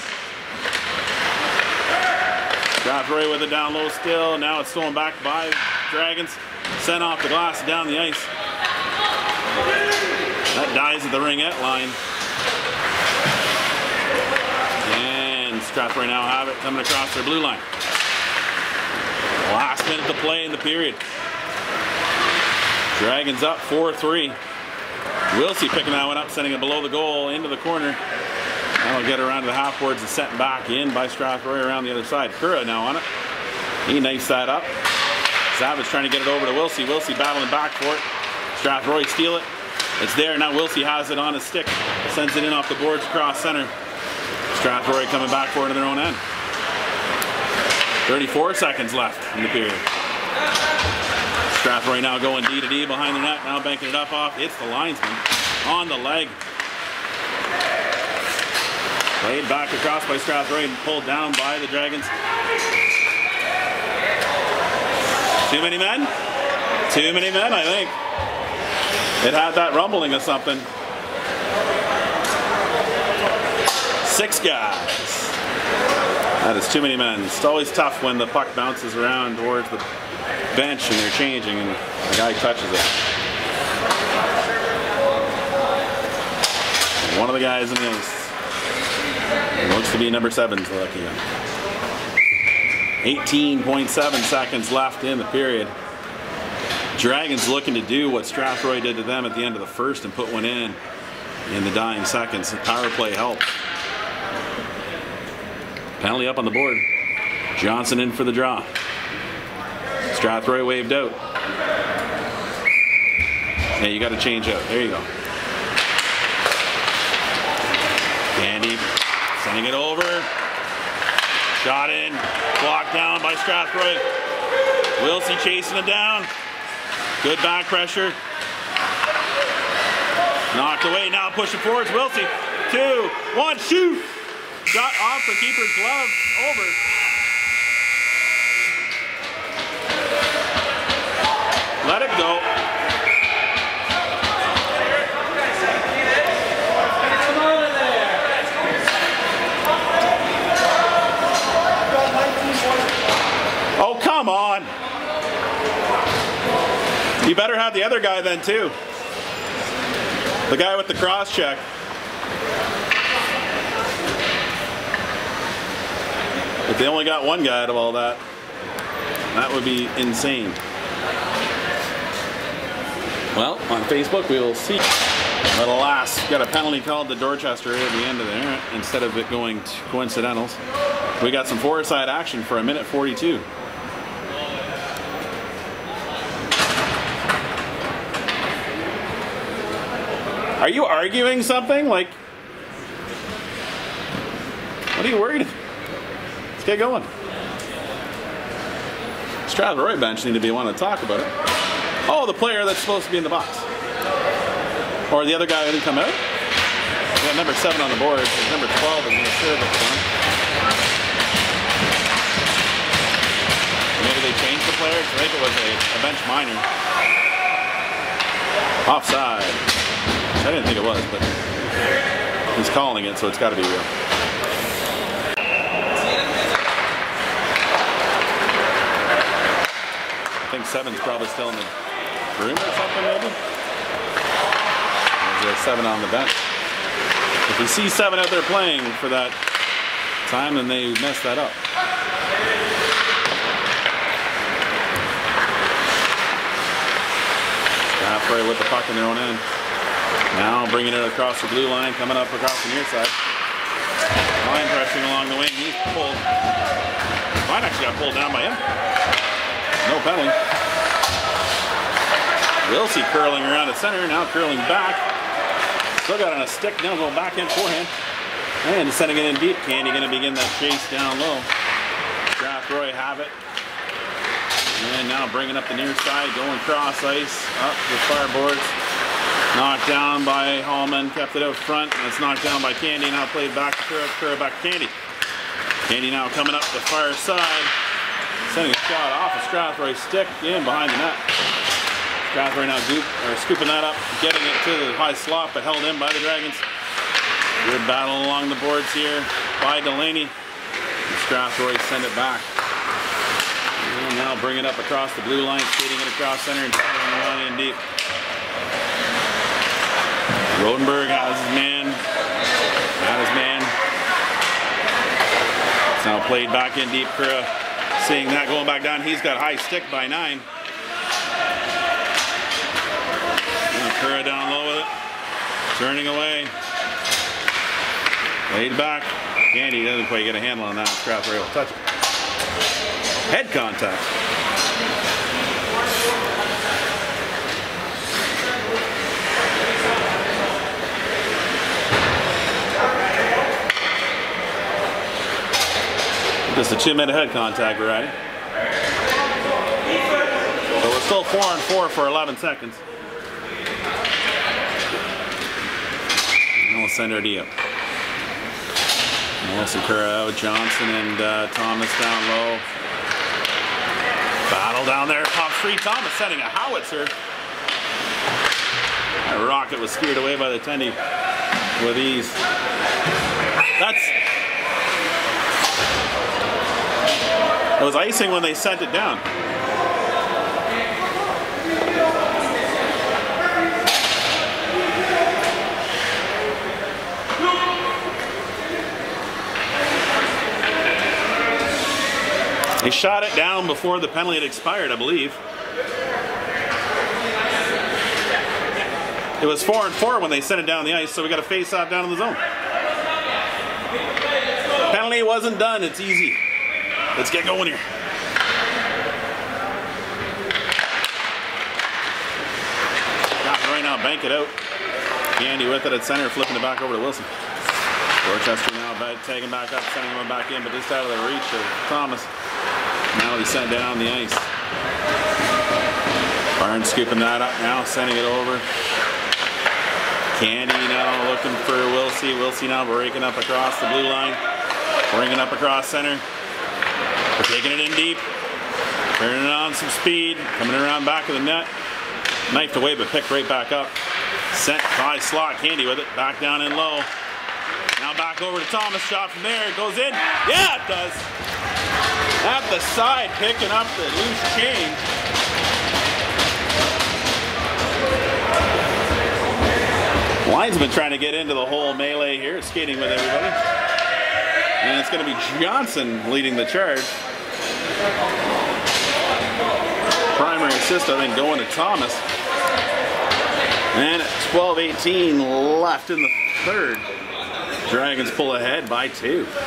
Speaker 1: Strathroy with it down low still. Now it's stolen back by Dragons. Sent off the glass down the ice. That dies at the ringette line. And Strathroy now have it coming across their blue line. Last minute to play in the period. Dragons up 4-3. Wilsey picking that one up, sending it below the goal into the corner. That'll get around to the half boards and sent back in by Strathroy around the other side. Kura now on it. He knifes that up. Savage trying to get it over to Wilsey. Wilsey battling back for it. Strathroy steal it. It's there. Now Wilsey has it on his stick. Sends it in off the boards across center. Strathroy coming back for it in their own end. 34 seconds left in the period. Strathroy now going D to D behind the net. Now banking it up off. It's the linesman on the leg. Played back across by Strathroy and pulled down by the Dragons. Too many men? Too many men, I think. It had that rumbling of something. Six guys. That is too many men. It's always tough when the puck bounces around towards the bench and they're changing and the guy touches it. One of the guys in the ice looks to be number seven's lucky. 18.7 seconds left in the period. Dragons looking to do what Strathroy did to them at the end of the first and put one in in the dying seconds. The power play helped. Penalty up on the board. Johnson in for the draw. Strathroy waved out. Hey, you got to change out. There you go. Candy sending it over. Shot in. Blocked down by Strathroy. Wilsey chasing it down. Good back pressure. Knocked away. Now pushing forwards. Wilsey. Two. One. Shoot. Shot off the keeper's glove. Over. Let it go. Oh, come on. You better have the other guy then, too. The guy with the cross check. If they only got one guy out of all that, that would be insane. Well, on Facebook we will see. But alas, got a penalty called to Dorchester at the end of there instead of it going to coincidentals. We got some four-side action for a minute 42. Are you arguing something? Like, what are you worried? Let's get going. Strathroy bench need to be one to talk about it. Oh, the player that's supposed to be in the box. Or the other guy who didn't come out. Got number seven on the board. Number 12 in the serve at. Maybe they changed the players. I think it was a, a bench minor. Offside. I didn't think it was, but he's calling it, so it's got to be real. I think seven's probably still in the room or something, maybe. There's a seven on the bench. If you see seven out there playing for that time, then they messed that up. Halfway with the puck in their own end. Now bringing it across the blue line, coming up across the near side. Line pressing along the wing. He's pulled. Mine actually got pulled down by him. No penalty. Wilsey curling around the center, now curling back. Still got on a stick, now going back in forehand. And sending it in deep. Candy going to begin that chase down low. Strathroy have it. And now bringing up the near side, going cross ice, up the far boards. Knocked down by Hallman, kept it out front. And it's knocked down by Candy. Now played back to Kura, Kura back to Candy. Candy now coming up the far side. Sending a shot off a Strathroy stick in behind the net. Strathroy now goop, or scooping that up, getting it to the high slot, but held in by the Dragons. Good battle along the boards here by Delaney. Strathroy send it back. And now bring it up across the blue line, skating it across center and one in deep. Rodenberg has his man. Had his man. It's now played back in deep. Kura uh, seeing that going back down. He's got high stick by nine. Kura down low with it. Turning away. Laid back. Candy doesn't quite get a handle on that. Scrap will touch it. Head contact. Just a two minute head contact variety. So we're still four and four for 11 seconds. And we'll send our D up. Wilson Kura, Johnson and uh, Thomas down low. Battle down there, top three. Thomas setting a howitzer. That rocket was steered away by the tendy with ease. That's It was icing when they sent it down. They shot it down before the penalty had expired, I believe. It was four and four when they sent it down the ice, so we got a face off down in the zone. Penalty wasn't done, it's easy. Let's get going here. Got right now, bank it out. Candy with it at center, flipping it back over to Wilson. Dorchester now back, taking back up, sending one back in, but just out of the reach of Thomas. Now he's sent down the ice. Barnes scooping that up now, sending it over. Candy now looking for Wilsey. Wilsey now breaking up across the blue line. Bringing up across center. Taking it in deep. Turning on some speed. Coming around back of the net. Knifed away but picked right back up. Sent by slot. Candy with it. Back down in low. Now back over to Thomas. Shot from there. It goes in. Yeah, it does. At the side, picking up the loose change. Linesman trying to get into the whole melee here, skating with everybody. And it's going to be Johnson leading the charge. Primary assist, I think, going to Thomas. And at 12-18 left in the third. Dragons pull ahead by two. A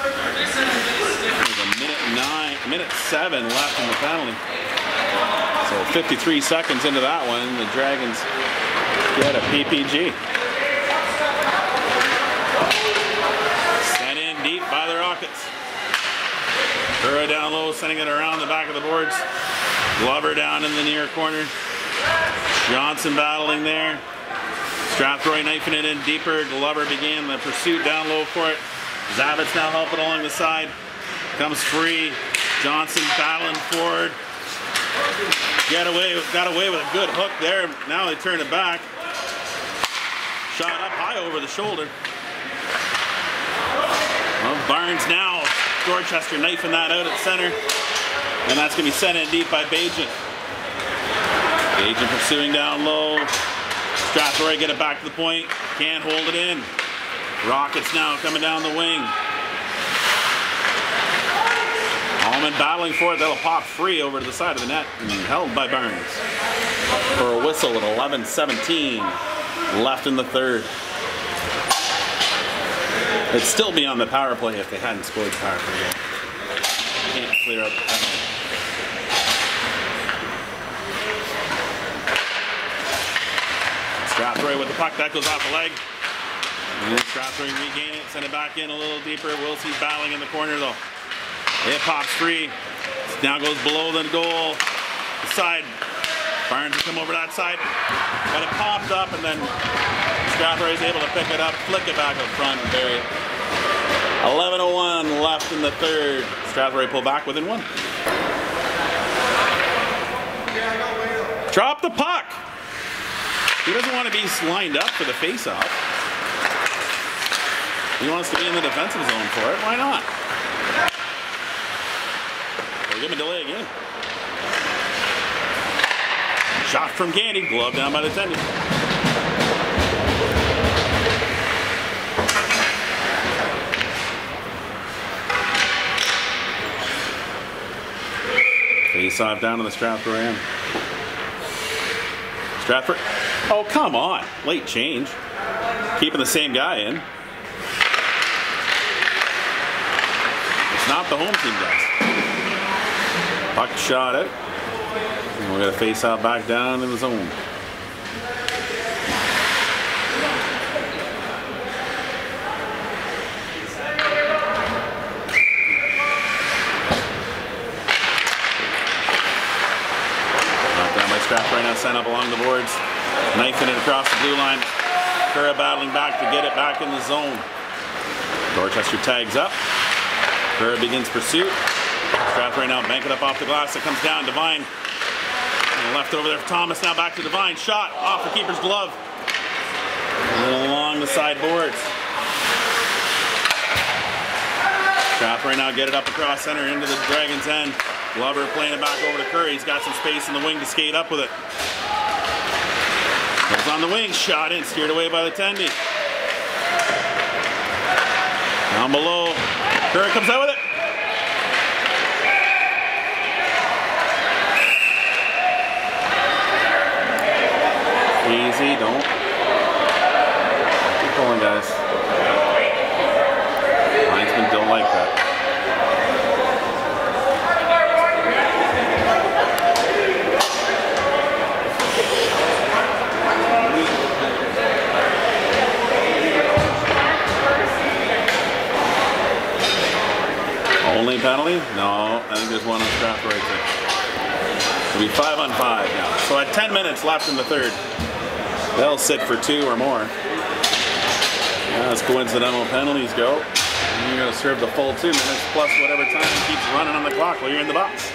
Speaker 1: minute nine, minute seven left in the penalty. So 53 seconds into that one, the Dragons get a PPG. Sent in deep by the Rockets. Kura down low, sending it around the back of the boards. Glover down in the near corner. Johnson battling there. Strathroy knifing it in deeper. Glover began the pursuit down low for it. Zavitz now helping along the side. Comes free. Johnson battling forward. Got away, got away with a good hook there. Now they turn it back. Shot up high over the shoulder. Well, Barnes now. Dorchester knifing that out at center. And that's going to be sent in deep by Bajan. Bajan pursuing down low. Strathroy get it back to the point. Can't hold it in. Rockets now coming down the wing. Allman battling for it. That'll pop free over to the side of the net and held by Barnes. For a whistle at 11-17 left in the third. It'd still be on the power play if they hadn't scored the power play goal. Can't clear up. Strathroy with the puck, that goes off the leg. And Strathroy regain it, send it back in a little deeper. Wilsey's battling in the corner though. It pops free. Now goes below the goal. The side Barnes will come over that side. Got it popped up and then Strathroy is able to pick it up, flick it back up front and bury it. 11.01 left in the third. Strathroy pull back within one. Drop the puck. He doesn't want to be lined up for the face-off. He wants to be in the defensive zone for it. Why not? We'll give him a delay again. Shot from Candy, glove down by the tendy. Face off down to the Stratford end. Stratford. Oh, come on. Late change. Keeping the same guy in. It's not the home team guys. Puck shot it. And we're going to face out back down in the zone. Knocked down by Strathroy now, sent up along the boards. Knifing it across the blue line. Curra battling back to get it back in the zone. Dorchester tags up. Curra begins pursuit. Strathroy now, bank it up off the glass. It comes down. Devine. Left over there for Thomas. Now back to Devine. Shot off the keeper's glove. Along the side boards. Strathroy now, get it up across center into the Dragon's end. Glover playing it back over to Curry. He's got some space in the wing to skate up with it. Goes on the wing, shot in, steered away by the Tendy. Down below, Curry comes out with it. Easy, don't. Keep going, guys. Linesmen don't like that. Only penalty? No, I think there's one on Stratford right there. It'll be five on five now. So at 10 minutes left in the third, they'll sit for two or more. As coincidental penalties go, you're going to serve the full two minutes plus whatever time keeps running on the clock while you're in the box.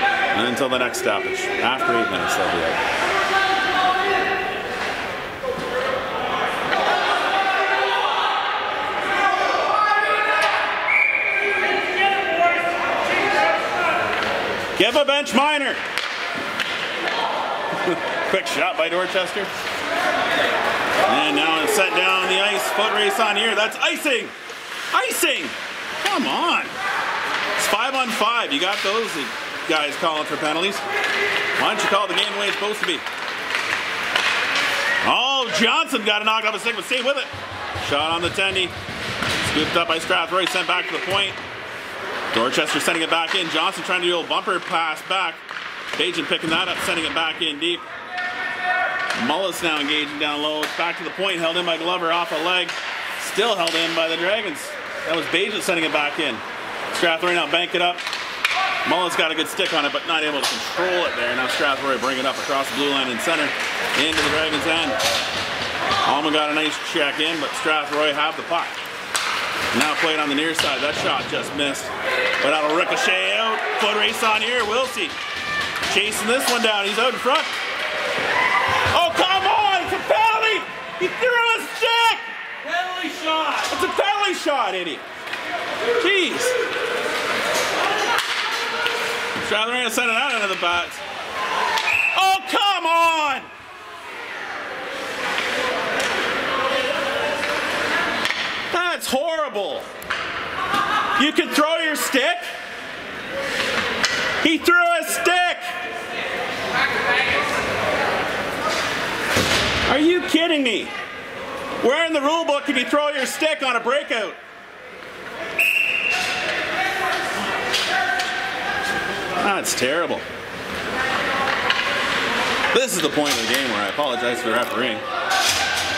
Speaker 1: And until the next stoppage. After eight minutes, they'll be out. Give a bench minor. Quick shot by Dorchester. And now it's set down the ice. Foot race on here. That's icing. Icing. Come on. It's five on five. You got those guys calling for penalties. Why don't you call the game the way it's supposed to be? Oh, Johnson got a knock off a stick, but stay with it. Shot on the tendy. Scooped up by Strathroy, sent back to the point. Dorchester sending it back in. Johnson trying to do a bumper pass back. Bajan picking that up, sending it back in deep. Mullis now engaging down low. It's back to the point, held in by Glover off a leg. Still held in by the Dragons. That was Bajan sending it back in. Strathroy now bank it up. Mullis got a good stick on it, but not able to control it there. Now Strathroy bring it up across the blue line in center into the Dragons' end. Alma got a nice check in, but Strathroy have the puck. Now played on the near side. That shot just missed. But that'll ricochet out. Foot race on here. Wilsey chasing this one down. He's out in front. Oh, come on! It's a penalty! He threw a stick!
Speaker 2: Penalty shot!
Speaker 1: It's a penalty shot, idiot. Jeez. Strathroy sent it out into the bat. Oh, come on! That's horrible. You can throw your stick? He threw a stick! Are you kidding me? Where in the rule book can you throw your stick on a breakout? That's terrible. This is the point of the game where I apologize for the refereeing.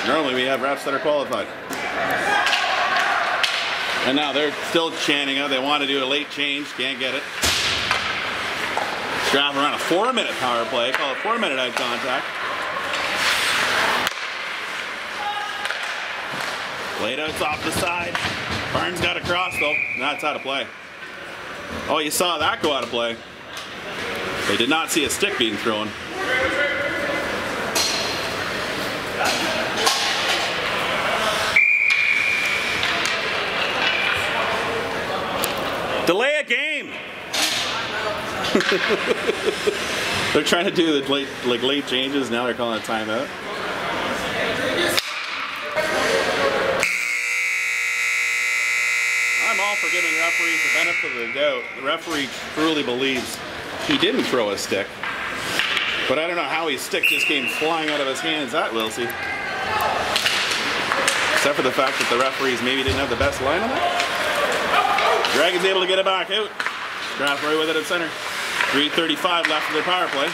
Speaker 1: Normally we have refs that are qualified. And now they're still chanting out. They want to do a late change. Can't get it. Strap around a four minute power play. Call it four minute head contact. Laid out off the side. Barnes got across though. That's out of play. Oh, you saw that go out of play. They did not see a stick being thrown. Delay a game. they're trying to do the late, like late changes. Now they're calling a timeout. I'm all for giving referees the benefit of the doubt. The referee truly believes he didn't throw a stick. But I don't know how his stick just came flying out of his hands at Wilsey. Except for the fact that the referees maybe didn't have the best line on it. Dragon's able to get it back out. Strathroy with it at center. 3.35 left of their power play.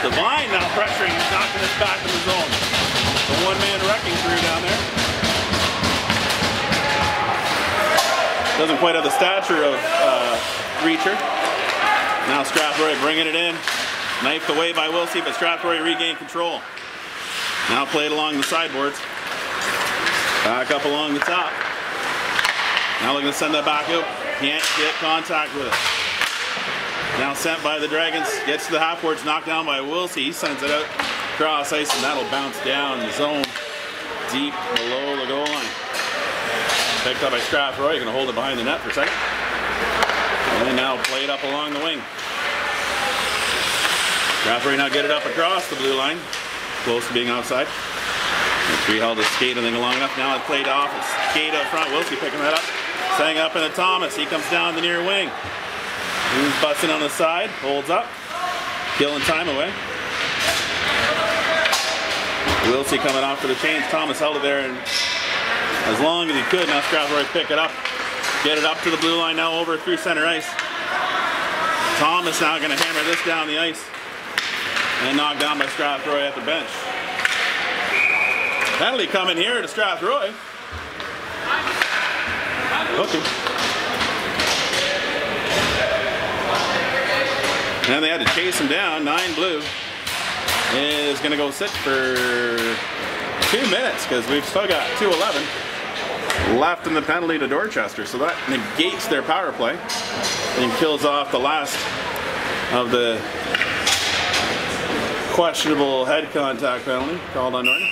Speaker 1: Devine now pressuring knocking this back in the zone. The one-man wrecking crew down there. Doesn't quite have the stature of uh, Reacher. Now Strathroy bringing it in. Knifed away by Wilsey, but Strathroy regained control. Now played along the sideboards. Back up along the top. Now looking to send that back out. Can't get contact with it. Now sent by the Dragons. Gets to the half boards, knocked down by Wilsey. He sends it out cross ice, and that'll bounce down the zone deep below the goal line. Picked up by Strathroy. You're going to hold it behind the net for a second. And now it up along the wing. Strathroy now get it up across the blue line. Close to being outside. Three held his skate, I think, long enough. Now it played off. His skate up front. Wilsey picking that up. Setting up in the Thomas. He comes down the near wing. He's busting on the side. Holds up. Killing time away. Wilsey coming off for the change. Thomas held it there and as long as he could. Now Strathroy pick it up. Get it up to the blue line now over through center ice. Thomas now going to hammer this down the ice. And knocked down by Strathroy at the bench. Penalty coming here to Strathroy. Okay. And they had to chase him down. Nine blue is going to go sit for two minutes because we've still got 211 left in the penalty to Dorchester. So that negates their power play and kills off the last of the questionable head contact penalty called on Norton.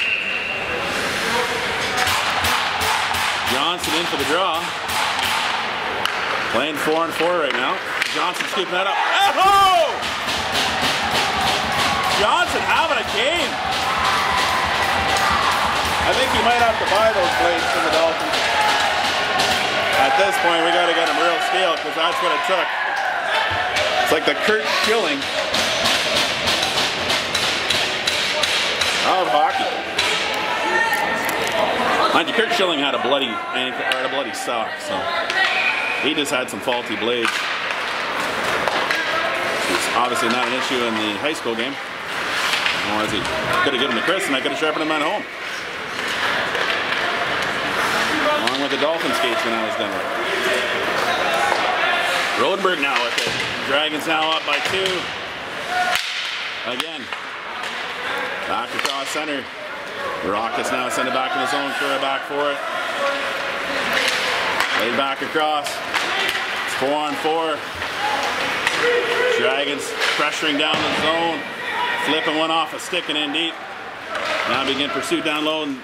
Speaker 1: Johnson in for the draw. Playing four and four right now. Johnson keeping that up. Oh! Johnson having a game. I think he might have to buy those blades from the Dolphins. At this point, we got to get him real steel because that's what it took. It's like the Curt Schilling of hockey. Mind you, Curt Schilling had a bloody or a bloody sock, so he just had some faulty blades. It's obviously not an issue in the high school game. Otherwise, he could have given them to Chris and I could have sharpened them at home. With the Dolphin skates when I was done. Rodenberg now with it. Dragons now up by two. Again. Back across center. Rockets now send it back in the zone, it back for it. Laid back across. It's four on four. Dragons pressuring down the zone. Flipping one off a stick and in deep. Now begin pursuit down low. And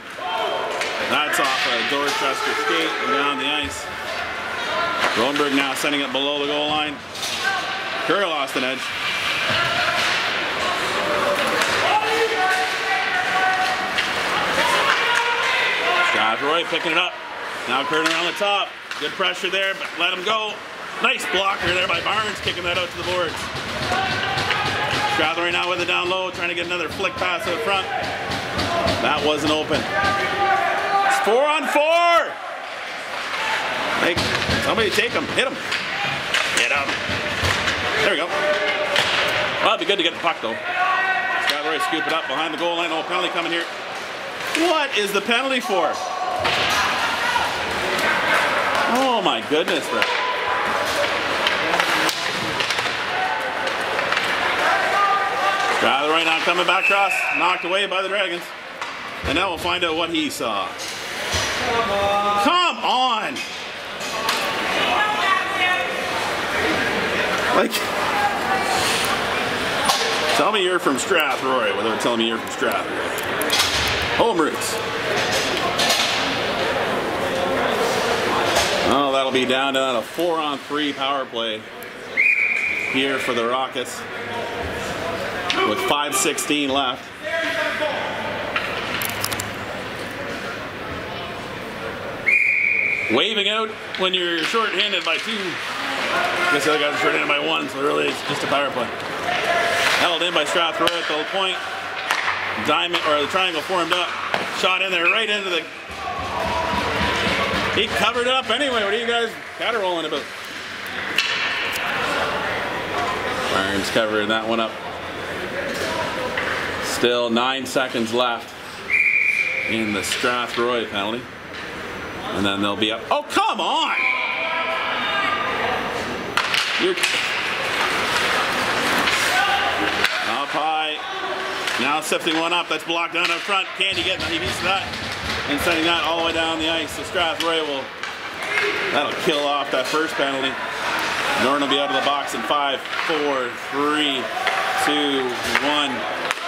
Speaker 1: that's off a Dorchester skate and down the ice. Rodenberg now sending it below the goal line. Curry lost an edge. Roy picking it up. Now Curtin around the top. Good pressure there, but let him go. Nice blocker there by Barnes, kicking that out to the boards. Strathroy now with it down low, trying to get another flick pass out front. That wasn't open. Four on four. Hey, somebody take him. Hit him. Hit him. There we go. Well, it'd be good to get the puck, though. Skyler scoop it up behind the goal line. Oh, penalty coming here. What is the penalty for? Oh, my goodness, bro. Rather right now coming back cross, knocked away by the Dragons. And now we'll find out what he saw. Come on! Like, tell me you're from Strathroy without telling me you're from Strathroy. Home roots. Oh, that'll be down to a four on three power play here for the Rockets with 5.16 left. Waving out when you're short-handed by two. I guess the other guys are short-handed by one, so really it's just a power play. Held in by Strathroy at the point. Diamond or the triangle formed up. Shot in there right into the. He covered up anyway. What are you guys caterwauling about? Barnes covering that one up. Still nine seconds left in the Strathroy penalty. And then they'll be up. Oh, come on! You're up high. Now sifting one up. That's blocked down up front. Candy getting he beats that and sending that all the way down the ice. So Strathroy will that'll kill off that first penalty. Norton will be out of the box in five, four, three, two, one.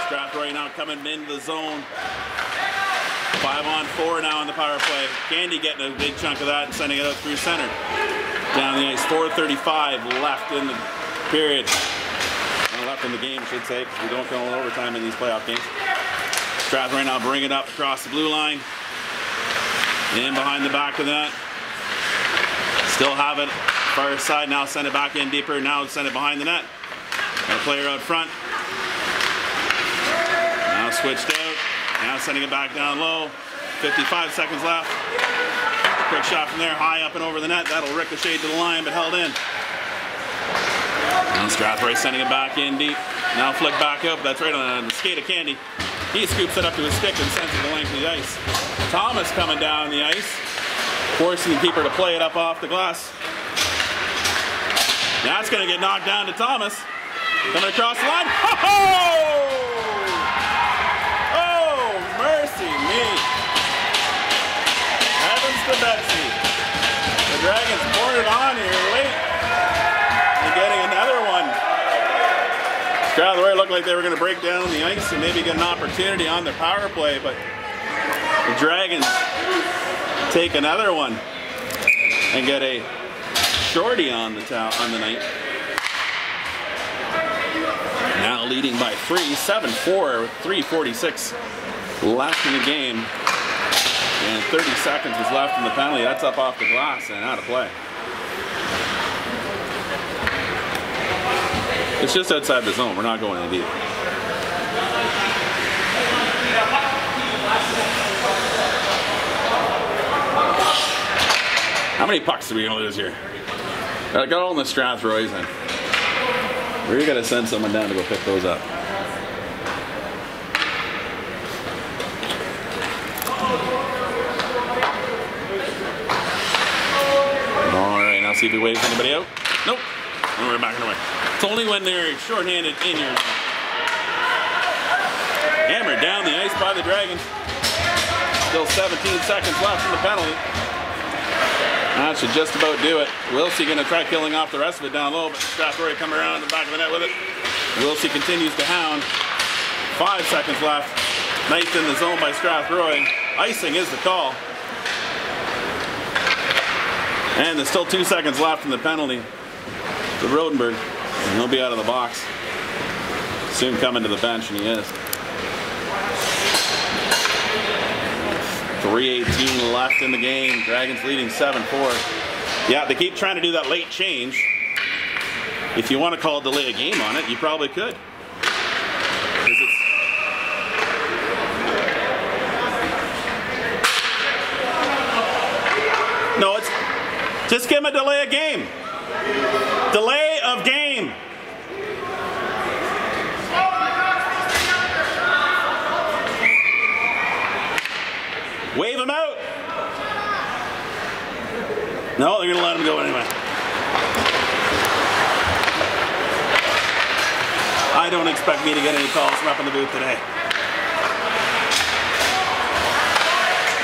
Speaker 1: Strathroy now coming into the zone. Five on four now on the power play. Candy getting a big chunk of that and sending it out through center. Down the ice, 4.35 left in the period. Left in the game, I should say, because we don't go in overtime in these playoff games. Strathroy now bring it up across the blue line. In behind the back of that. Still have it far side, now send it back in deeper, now send it behind the net. Got a player out front. Now switched out. Now sending it back down low. 55 seconds left. Quick shot from there, high up and over the net. That'll ricochet to the line, but held in. Now Strathroy sending it back in deep. Now flick back up. That's right on the skate of Candy. He scoops it up to his stick and sends it the length of the ice. Thomas coming down the ice, forcing the keeper to play it up off the glass. That's going to get knocked down to Thomas. Coming across the line. Oh! To Betsy. The Dragons poured it on here late. And getting another one. Strathroy looked like they were going to break down the ice and maybe get an opportunity on their power play, but the Dragons take another one and get a shorty on the on the night. Now leading by three, 7-4, 346 left in the game. And 30 seconds is left in the penalty. That's up off the glass and out of play. It's just outside the zone. We're not going in deep. How many pucks are we gonna lose here? I got all in the Strathroys in. We're gonna send someone down to go pick those up. Alright, now see if he waves anybody out. Nope. And we're backing away. It's only when they're shorthanded in your. Hammered down the ice by the Dragons. Still 17 seconds left in the penalty. That should just about do it. Wilsey gonna try killing off the rest of it down low, but Strathroy come around the back of the net with it. Wilsey continues to hound. Five seconds left. Knifed in the zone by Strathroy. Icing is the call. And there's still two seconds left in the penalty to Rodenberg. And he'll be out of the box. Soon coming to the bench, and he is. 3.18 left in the game. Dragons leading 7-4. Yeah, they keep trying to do that late change. If you want to call delay a game on it, you probably could. 'Cause it's- No, it's just give him a delay of game. Delay of game. Wave him out. No, they're gonna let him go anyway. I don't expect me to get any calls from up in the booth today.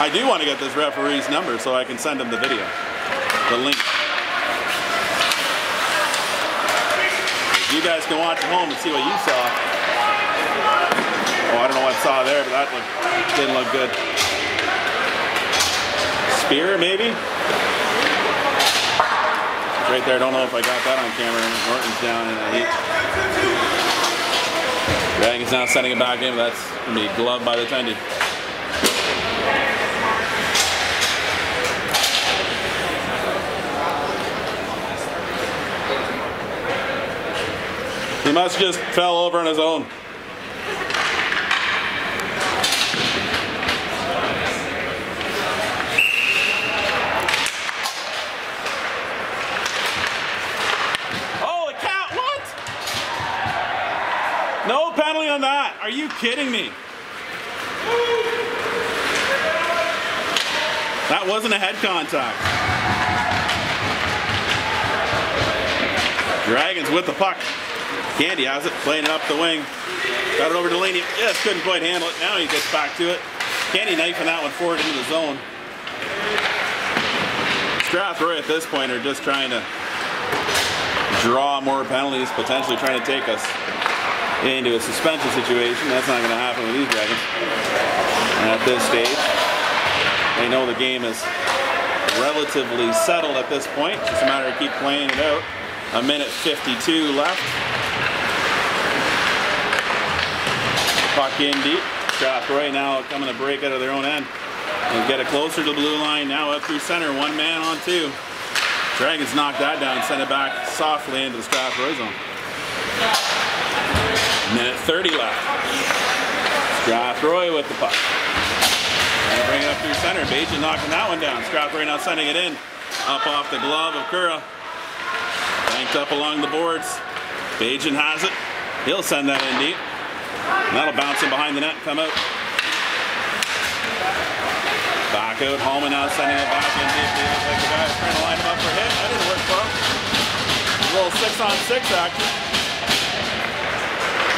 Speaker 1: I do want to get this referee's number so I can send him the video, the link. You guys can watch at home and see what you saw. Oh, I don't know what I saw there, but that looked, didn't look good. Spear, maybe? Right there, don't know if I got that on camera. Norton's down in a heat. Dragons now sending it back in, but that's going to be gloved by the Tendi. He must just fell over on his own. Oh, Holy cow, what? No penalty on that. Are you kidding me? That wasn't a head contact. Dragons with the puck. Candy has it, playing it up the wing. Got it over to Laney. Just couldn't quite handle it. Now he gets back to it. Candy knifing that one forward into the zone. Strathroy at this point are just trying to draw more penalties, potentially trying to take us into a suspension situation. That's not going to happen with these Dragons. At this stage, they know the game is relatively settled at this point. Just a matter of keep playing it out. A minute 52 left. Puck in deep. Strathroy now coming to break out of their own end and get it closer to the blue line. Now up through center, one man on two. Dragons knock that down, send it back softly into the Strathroy zone. Minute 30 left. Strathroy with the puck. And bring it up through center. Bajan knocking that one down. Strathroy now sending it in. Up off the glove of Kura. Banked up along the boards. Bajan has it. He'll send that in deep. And that'll bounce in behind the net come out. Back out, Holman now sending it back in deep. Looks like the guy's trying to line him up for a hit. That didn't work him. A little six on six action.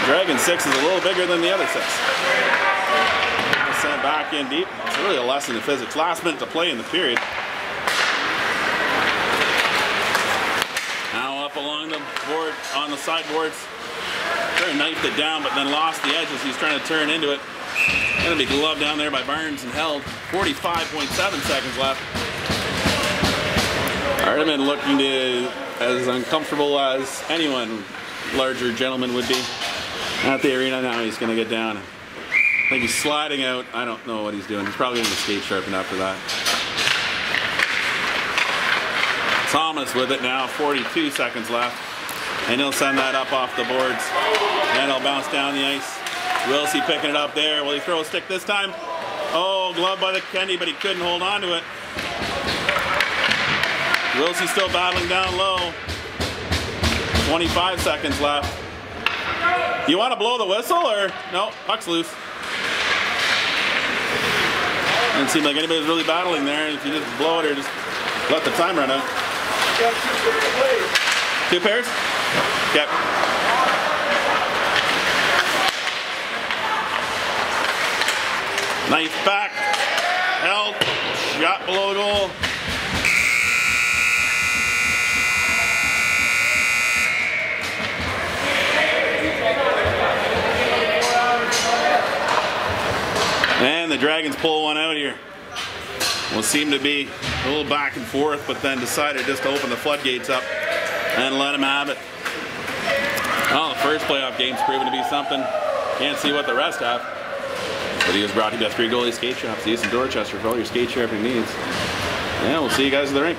Speaker 1: Dragon six is a little bigger than the other six. Sent back in deep. It's really a lesson in physics. Last minute to play in the period. Now up along the board, on the sideboards. Knifed it down, but then lost the edges. He's trying to turn into it. Gonna be gloved down there by Burns and held. 45.7 seconds left. Arteman looking to as uncomfortable as anyone larger gentleman would be at the arena now. He's gonna get down. I think he's sliding out. I don't know what he's doing. He's probably gonna skate sharpen after that. Thomas with it now, 42 seconds left. And he'll send that up off the boards. And it'll bounce down the ice. Wilsey picking it up there. Will he throw a stick this time? Oh, glove by the Kenny, but he couldn't hold on to it. Wilsey still battling down low. 25 seconds left. You want to blow the whistle or no? Puck's loose. Didn't seem like anybody's really battling there. If you just blow it or just let the time run out. Two pairs? Yep. Knife back. Held. Shot below goal. And the Dragons pull one out here. Will seem to be a little back and forth, but then decided just to open the floodgates up and let him have it. Well, the first playoff game's proven to be something. Can't see what the rest have. But he was brought to you by Three Goalie Skate Shops, East in Dorchester for all your skate sharpening needs. Yeah, we'll see you guys in the rink.